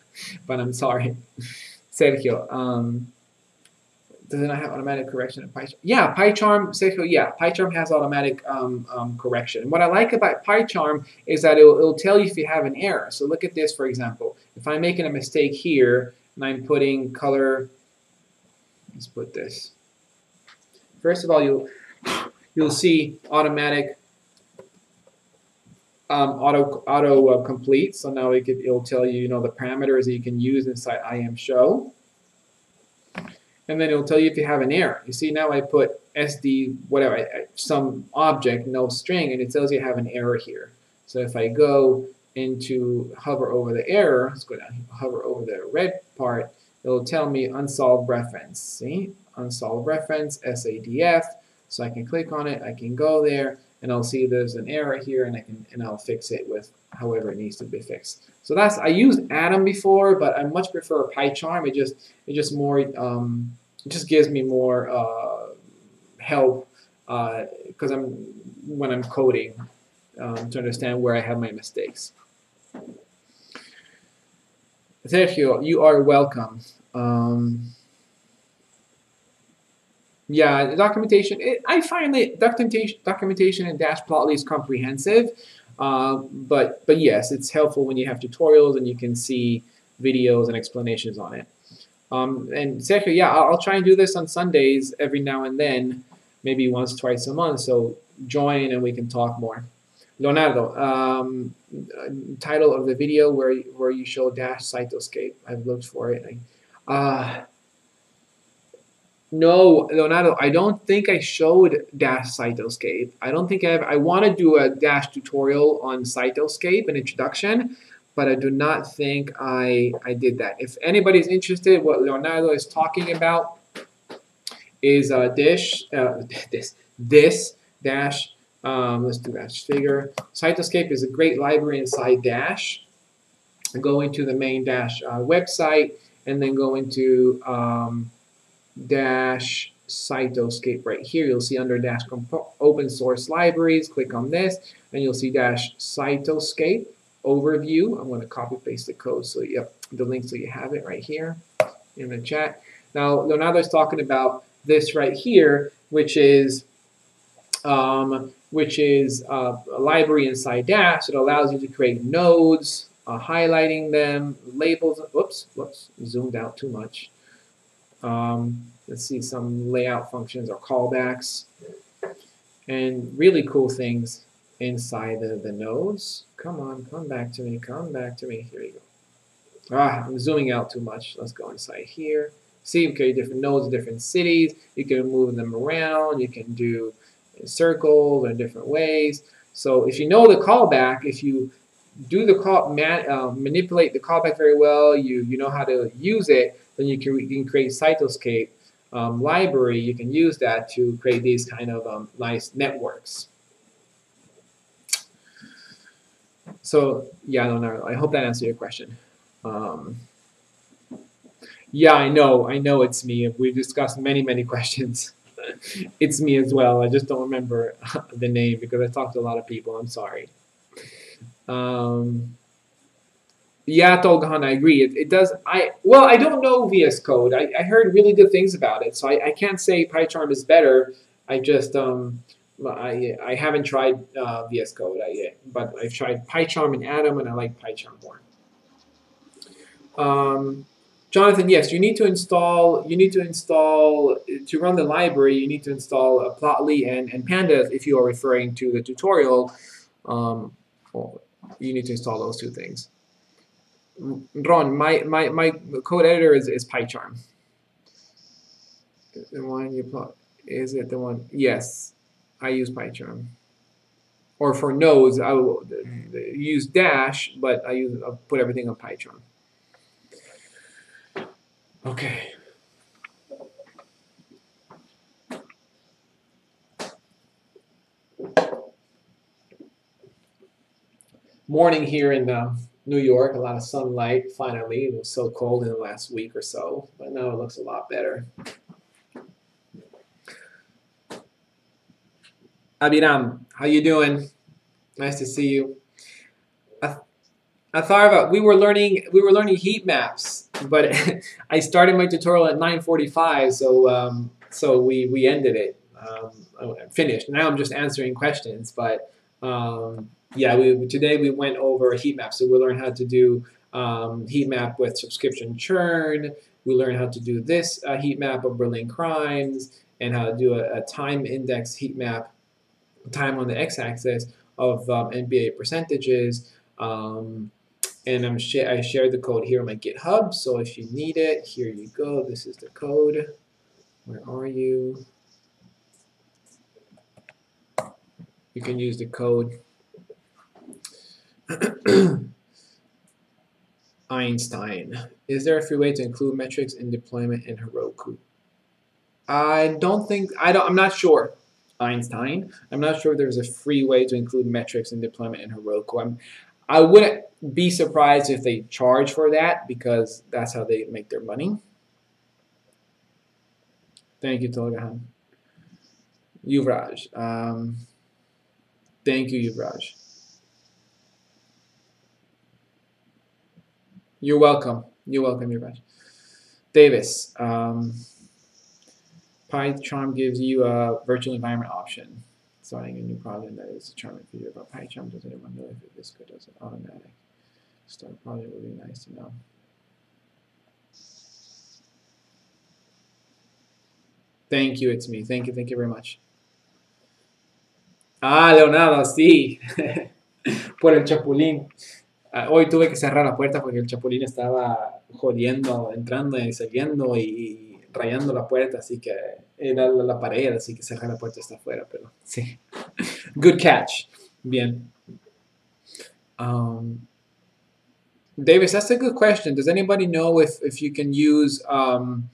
but I'm sorry. Sergio, um, does it not have automatic correction in PyCharm? Yeah, PyCharm, Sergio, yeah, PyCharm has automatic um, um, correction. And what I like about PyCharm is that it'll, it'll tell you if you have an error. So look at this, for example. If I'm making a mistake here and I'm putting color, let's put this. First of all, you'll, you'll see automatic um, auto auto uh, complete. So now it could, it'll tell you, you know, the parameters that you can use inside IM show. And then it'll tell you if you have an error. You see now I put SD, whatever, some object, no string, and it tells you I have an error here. So if I go into hover over the error, let's go down, hover over the red part, it'll tell me unsolved reference. See? Unsolved reference, SADF. So I can click on it, I can go there, and I'll see there's an error here, and I can and I'll fix it with however it needs to be fixed. So that's I used Atom before, but I much prefer PyCharm. It just it just more um, it just gives me more uh, help because uh, I'm when I'm coding um, to understand where I have my mistakes. Sergio, you are welcome. Um, yeah, the documentation. It, I find that documentation, documentation in Dash Plotly is comprehensive, uh, but but yes, it's helpful when you have tutorials and you can see videos and explanations on it. Um, and Sergio, yeah, I'll, I'll, try and do this on Sundays every now and then, maybe once, twice a month. So join and we can talk more. Leonardo, um, title of the video where where you show Dash Cytoscape. I've looked for it. I, uh, no, Leonardo, I don't think I showed Dash Cytoscape. I don't think I have. I want to do a Dash tutorial on Cytoscape, an introduction, but I do not think I, I did that. If anybody's interested, what Leonardo is talking about is a dish, uh, this, this dash, um, let's do dash figure. Cytoscape is a great library inside Dash. Go into the main Dash uh, website and then go into um, Dash Cytoscape right here. You'll see under Dash Open Source Libraries, click on this, and you'll see Dash Cytoscape overview. I'm going to copy paste the code so yep, the link so you have it right here in the chat. Now Leonardo is talking about this right here, which is um, which is a library inside Dash that allows you to create nodes, uh, highlighting them, labels. Whoops, whoops, zoomed out too much. Um, let's see some layout functions or callbacks, and really cool things inside the, the nodes. Come on, come back to me, come back to me. Here you go. Ah, I'm zooming out too much. Let's go inside here. See, can different nodes, different cities. You can move them around. You can do circles in different ways. So if you know the callback, if you do the call, man, uh, manipulate the callback very well, you you know how to use it, then you can, you can create Cytoscape um, library. You can use that to create these kind of um, nice networks. So yeah, Leonardo, I hope that answered your question. Um, yeah, I know, I know it's me. We've discussed many, many questions. it's me as well. I just don't remember the name because I talked to a lot of people. I'm sorry. Um, yeah, Tolgahan, I agree. It, it, does. I well, I don't know VS Code. I, I heard really good things about it, so I, I can't say PyCharm is better. I just um, I I haven't tried uh, VS Code yet, but I've tried PyCharm and Atom, and I like PyCharm more. Um, Jonathan, yes, you need to install, you need to install, to run the library, you need to install a Plotly and, and Pandas if you are referring to the tutorial. Um, well, you need to install those two things. Ron, my, my, my code editor is, is PyCharm. The one you plot, is it the one? Yes, I use PyCharm. Or for nodes, I will use Dash, but I use I'll put everything on PyCharm. Okay. Morning here in uh, New York, a lot of sunlight finally. It was so cold in the last week or so, but now it looks a lot better. Abiram, how you doing? Nice to see you. Atharva, we were learning we were learning heat maps, but I started my tutorial at 9:45, so um, so we we ended it, um, oh, finished. Now I'm just answering questions, but um, yeah, we today we went over a heat map, so we learned how to do um, heat map with subscription churn. We learned how to do this uh, heat map of Berlin crimes and how to do a, a time index heat map, time on the x-axis of um, NBA percentages. Um, and I'm sh I shared the code here on my GitHub. So if you need it, here you go. This is the code. Where are you? You can use the code Einstein. Is there a free way to include metrics in deployment in Heroku? I don't think I don't I'm not sure. Einstein. I'm not sure if there's a free way to include metrics in deployment in Heroku. I'm I wouldn't be surprised if they charge for that because that's how they make their money. Thank you, Tolgahan. Yuvraj. Um, thank you, Yuvraj. You're welcome. You're welcome, you Yuvraj. Davis. Um, PyCharm gives you a virtual environment option starting a new project that is a charming feature about PyCharm. Does anyone know if this code does it automatic? Start project would be nice to know. Thank you, it's me. Thank you, thank you very much. Ah, Leonardo, sí. Por el chapulín. Uh, hoy tuve que cerrar la puerta porque el chapulín estaba jodiendo, entrando y saliendo y rayando la puerta, así que era la, pared, así que cerrar la puerta está afuera, pero sí. Good catch. Bien. Um, Davis, that's a good question. Does anybody know if, if you can use um,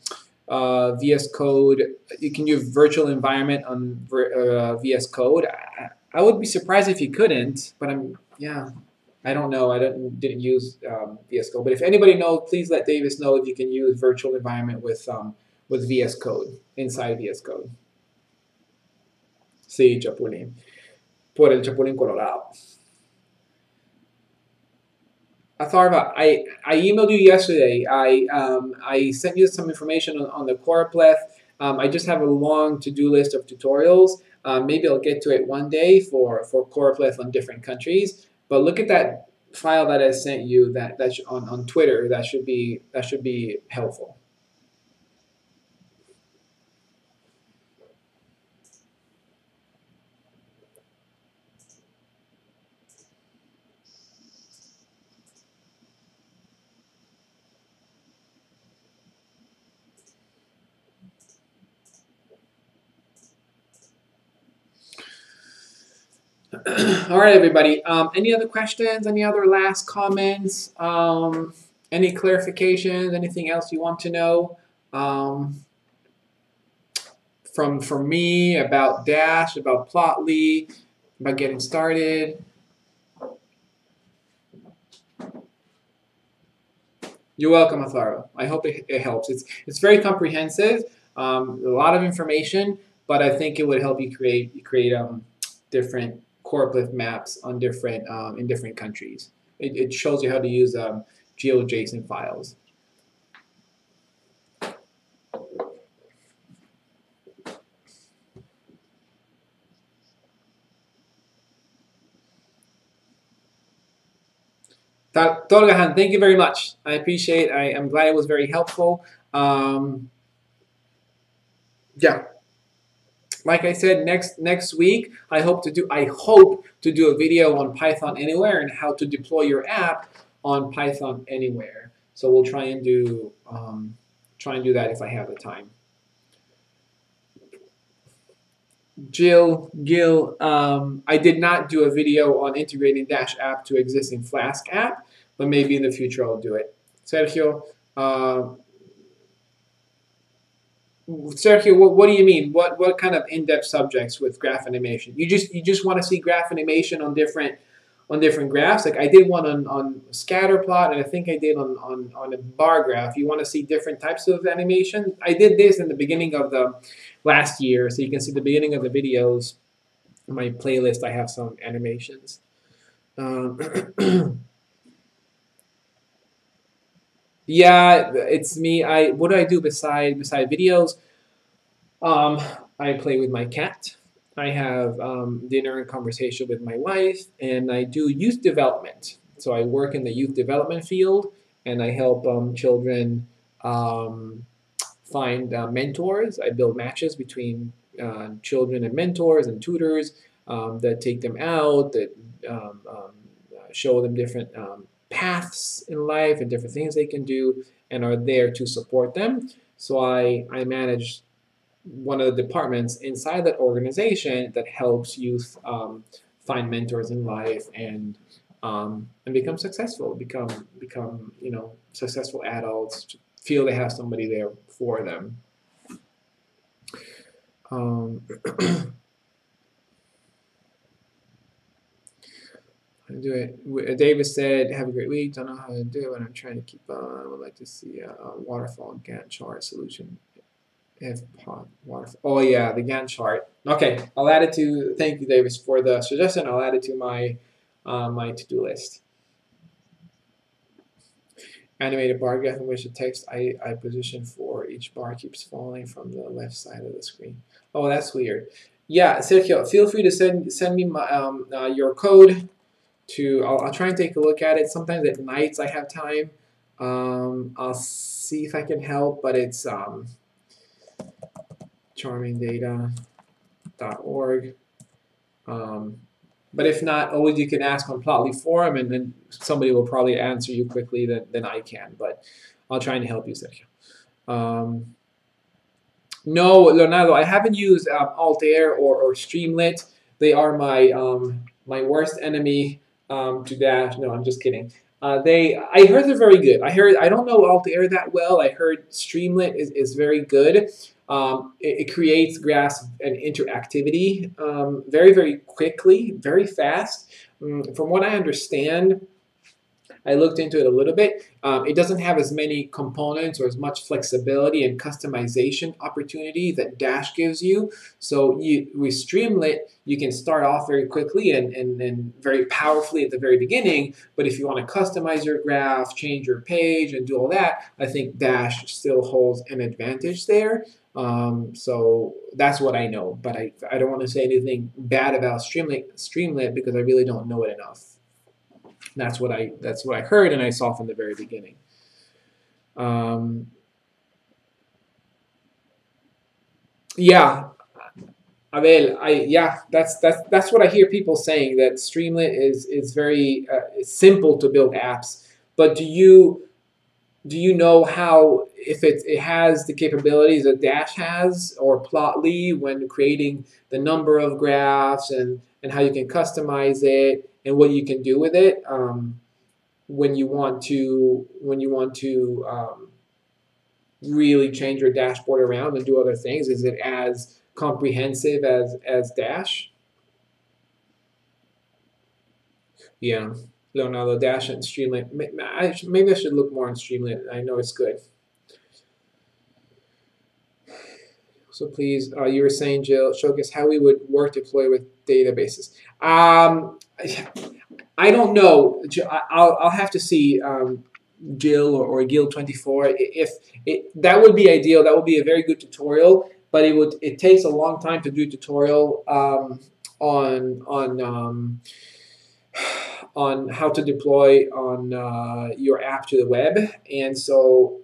uh, VS Code, you can use virtual environment on uh, VS Code? I, I, would be surprised if you couldn't, but I'm, yeah, I don't know. I don't, didn't use um, VS Code. But if anybody knows, please let Davis know if you can use virtual environment with, um, with VS Code, inside VS Code. Sí, Chapulín. Por el Chapulín Colorado. Atharva, I, I emailed you yesterday. I um, I sent you some information on, on the Choropleth. Um, I just have a long to-do list of tutorials. Um, maybe I'll get to it one day for, for Choropleth on different countries. But look at that file that I sent you that, that on, on Twitter. That should be that should be helpful. All right, everybody. Um, any other questions? Any other last comments? Um, any clarifications? Anything else you want to know um, from from me about Dash, about Plotly, about getting started? You're welcome, Atharo. I hope it, it helps. It's it's very comprehensive, um, a lot of information, but I think it would help you create create um, different choropleth maps on different um, in different countries. It, it, shows you how to use um, GeoJSON files. Tolgahan, thank you very much. I appreciate. I am glad it was very helpful. Um, yeah like I said, next next week I hope to do I hope to do a video on Python Anywhere and how to deploy your app on Python Anywhere. So we'll try and do um, try and do that if I have the time. Jill, Gil, um, I did not do a video on integrating Dash app to existing Flask app, but maybe in the future I'll do it. Sergio, uh, Sergio, what, what do you mean? What what kind of in-depth subjects with graph animation? You just you just want to see graph animation on different on different graphs. Like I did one on, on scatter plot, and I think I did on, on, on a bar graph. You want to see different types of animation. I did this in the beginning of the last year, so you can see the beginning of the videos. In my playlist, I have some animations. Um, Yeah, it's me. I what do I do beside beside videos? Um, I play with my cat. I have um, dinner and conversation with my wife, and I do youth development. So I work in the youth development field, and I help um, children um, find uh, mentors. I build matches between uh, children and mentors and tutors um, that take them out, that um, um, show them different paths in life and different things they can do and are there to support them. So I, I manage one of the departments inside that organization that helps youth um, find mentors in life and um, and become successful, become become you know successful adults, feel they have somebody there for them. Um, do it. David said, "Have a great week. Don't know how to do it, but I'm trying to keep on. I would like to see a, a waterfall Gantt chart solution. If waterfall. Oh yeah, the Gantt chart. Okay, I'll add it to. Thank you, Davis, for the suggestion. I'll add it to my uh, my to-do list. Animated bar graph in which the text I, I position for each bar keeps falling from the left side of the screen. Oh, that's weird. Yeah, Sergio, feel free to send send me my, um, uh, your code to, I'll, I'll, try and take a look at it. Sometimes at nights I have time. Um, I'll see if I can help, but it's um, charmingdata.org. Um, but if not, always you can ask on Plotly Forum, and then somebody will probably answer you quickly than, than I can. But I'll try and help you, Sergio. Um, no, Leonardo, I haven't used um, Altair or, or Streamlit. They are my um, my worst enemy um, to Dash. No, I'm just kidding. Uh, they, I heard they're very good. I heard, I don't know Altair that well. I heard Streamlit is, is very good. Um, it, it, creates graphs and interactivity um, very, very quickly, very fast. Um, from what I understand, I looked into it a little bit. Um, it doesn't have as many components or as much flexibility and customization opportunity that Dash gives you. So you, with Streamlit, you can start off very quickly and, and, and very powerfully at the very beginning. But if you want to customize your graph, change your page, and do all that, I think Dash still holds an advantage there. Um, so that's what I know, but I, I don't want to say anything bad about Streamlit, Streamlit because I really don't know it enough. That's what I that's what I heard and I saw from the very beginning. Um, yeah, Abel, I yeah, that's that's that's what I hear people saying that Streamlit is is very uh, simple to build apps. But do you do you know how if it, it has the capabilities that Dash has or Plotly when creating the number of graphs and and how you can customize it and what you can do with it um, when you want to when you want to um, really change your dashboard around and do other things? Is it as comprehensive as as Dash? Yeah, Leonardo Dash and Streamlit. Maybe I should look more on Streamlit. I know it's good. So please, uh, you were saying, Jill, showcase how we would work deploy with databases. Um, I don't know. I'll, I'll have to see um, Jill or, or Gil24. If it, that would be ideal, that would be a very good tutorial. But it would it takes a long time to do a tutorial um, on on um, on how to deploy on uh, your app to the web, and so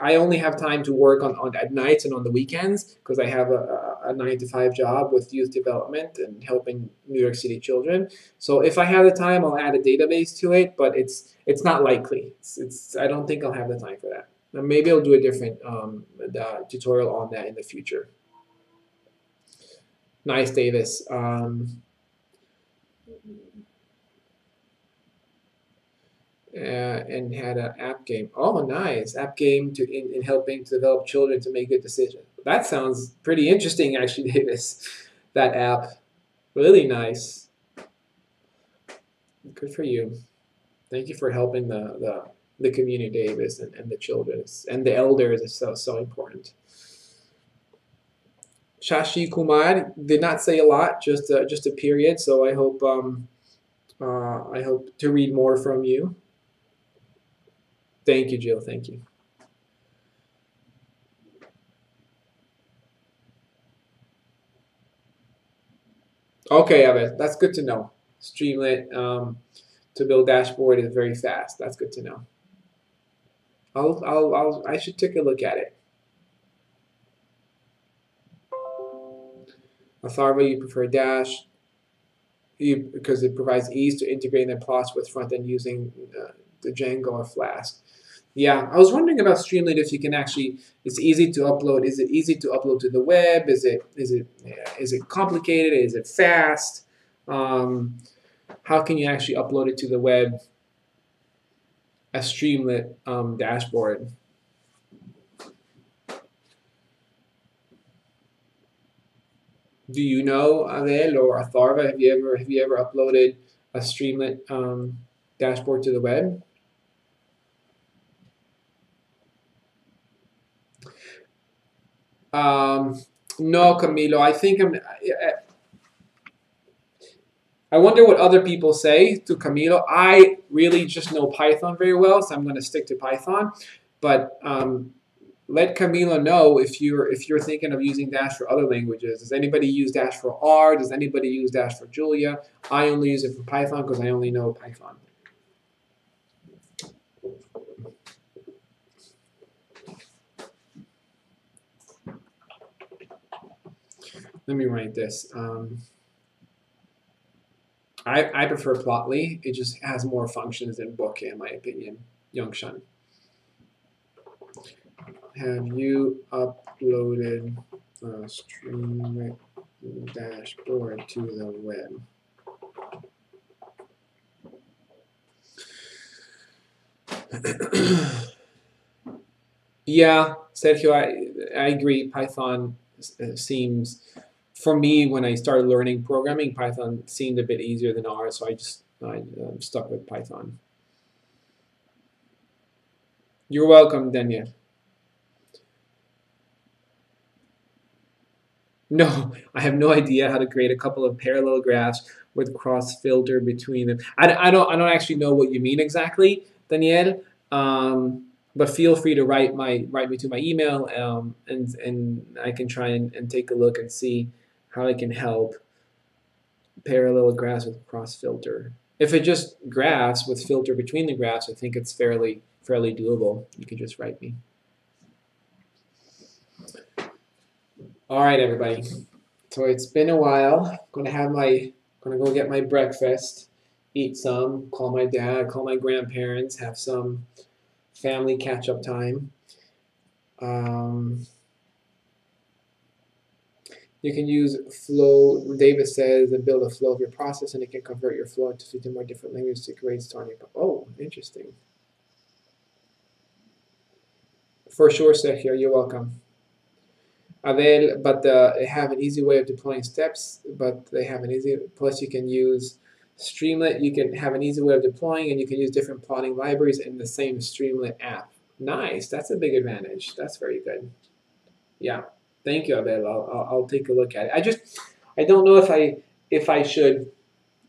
I only have time to work on, on at nights and on the weekends because I have a, a, nine to five job with youth development and helping New York City children. So if I have the time, I'll add a database to it, but it's it's not likely. It's, it's I don't think I'll have the time for that. Now maybe I'll do a different um, tutorial on that in the future. Nice, Davis. Um, and had an app game. Oh, nice app game to in, in helping to develop children to make good decisions. That sounds pretty interesting, actually, Davis. That app, really nice. Good for you. Thank you for helping the the, the community, Davis, and, and the children and the elders is so so important. Shashi Kumar did not say a lot, just a, just a period. So I hope um, uh, I hope to read more from you. Thank you, Jill. Thank you. Okay, that's good to know. Streamlit um, to build dashboard is very fast. That's good to know. I'll, I'll, I'll, I should take a look at it. Atharva, you prefer Dash you, because it provides ease to integrating the plots with front end using uh, the Django or Flask. Yeah, I was wondering about Streamlit if you can actually, it's easy to upload. Is it easy to upload to the web? Is it is it is it complicated? Is it fast? Um, how can you actually upload it to the web? A Streamlit um, dashboard. Do you know Adel or Atharva? Have you ever have you ever uploaded a Streamlit um, dashboard to the web? Um, no, Camilo. I think I'm. I wonder what other people say to Camilo. I really just know Python very well, so I'm going to stick to Python. But um, let Camilo know if you're if you're thinking of using Dash for other languages. Does anybody use Dash for R? Does anybody use Dash for Julia? I only use it for Python because I only know Python. Let me write this. Um, I, I prefer Plotly. It just has more functions than Bokeh, in my opinion. Yongshan. Have you uploaded a stream dashboard to the web? yeah, Sergio, I, I agree. Python uh, seems, for me, when I started learning programming, Python seemed a bit easier than R, so I just I um, stuck with Python. You're welcome, Daniel. No, I have no idea how to create a couple of parallel graphs with cross filter between them. I, I don't I don't actually know what you mean exactly, Danielle. Um, but feel free to write my write me to my email, um, and and I can try and, and take a look and see how I can help parallel graphs with cross filter. If it just graphs with filter between the graphs, I think it's fairly fairly doable. You can just write me. All right, everybody. So it's been a while. I'm gonna have my gonna go get my breakfast, eat some, call my dad, call my grandparents, have some family catch-up time. Um, you can use flow, Davis says, and build a flow of your process, and it can convert your flow into 50 more different languages to create starting. Oh, interesting. For sure, Sergio, you're welcome. Adele, but uh, they have an easy way of deploying steps, but they have an easy, plus you can use Streamlit, you can have an easy way of deploying and you can use different plotting libraries in the same Streamlit app. Nice, that's a big advantage. That's very good. Yeah, thank you, Abel. I'll, I'll, take a look at it. I just, I don't know if I, if I should,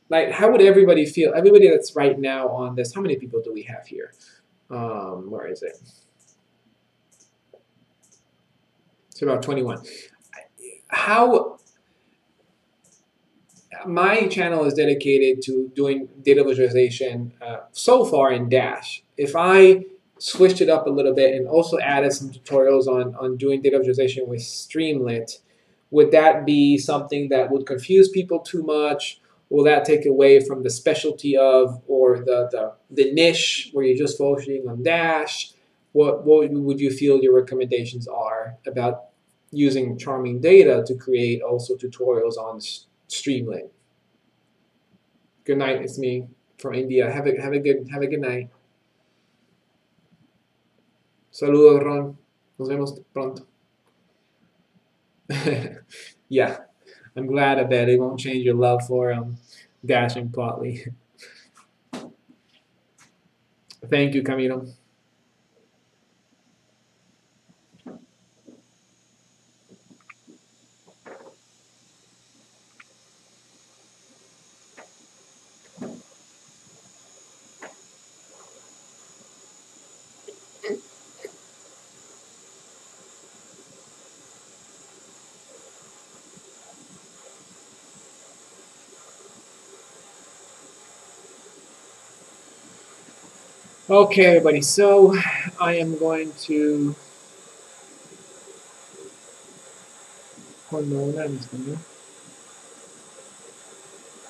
like, how would everybody feel? Everybody that's right now on this, how many people do we have here? Um, where is it? It's about 21. How my channel is dedicated to doing data visualization uh, so far in Dash. If I switched it up a little bit and also added some tutorials on, on doing data visualization with Streamlit, would that be something that would confuse people too much? Will that take away from the specialty of or the, the, the niche where you're just focusing on Dash? What, what would you feel your recommendations are about using Charming Data to create also tutorials on Streamlit. Good night, it's me from India. Have a have a good have a good night. Saludos, Ron. Nos vemos pronto. yeah, I'm glad bet it won't change your love for um, Dashing Plotly. Thank you, Camilo. Okay, everybody, so I am going to... Cuando una en español.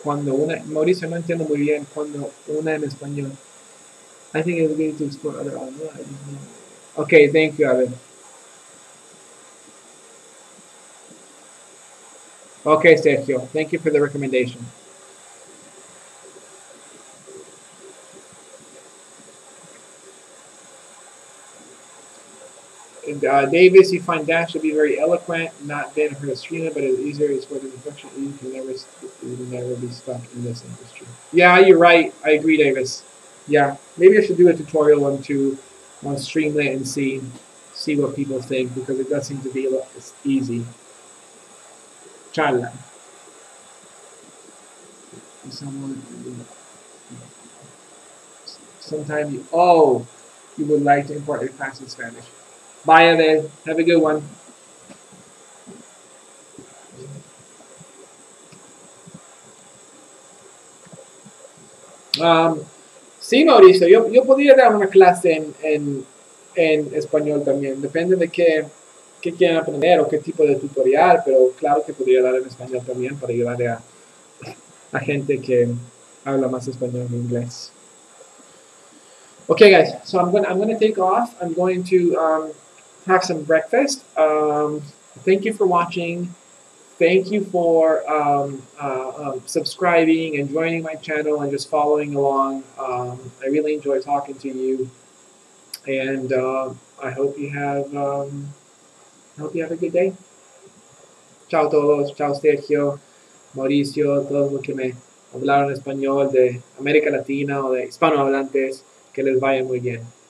Cuando una... Mauricio, no entiendo muy bien cuando una en español. I think it's going to explore other ideas. Okay, thank you, Abel. Okay, Sergio, thank you for the recommendation. Uh, Davis, you find Dash to be very eloquent, not been for the streamer, but it's easier to support the function. You can never, you can never be stuck in this industry. Yeah, you're right. I agree, Davis. Yeah, maybe I should do a tutorial on to on Streamlit and see see what people think because it does seem to be it's easy. Someone. Sometimes you oh, you would like to import a class in Spanish. Bye, Abel. Have a good one. Um, sí, Mauricio, yo, yo podría dar una clase en, en, en español también. Depende de qué, qué quieran aprender o qué tipo de tutorial, pero claro que podría dar en español también para ayudar a, a gente que habla más español que inglés. Okay, guys, so I'm going I'm going to take off. I'm going to um, have some breakfast. Um, thank you for watching. Thank you for um, uh, um, subscribing and joining my channel and just following along. Um, I really enjoy talking to you. And uh, I hope you have um, I hope you have a good day. Chao todos, chao Sergio, Mauricio, todos los que me hablaron español de América Latina o de hispanohablantes, que les vaya muy bien.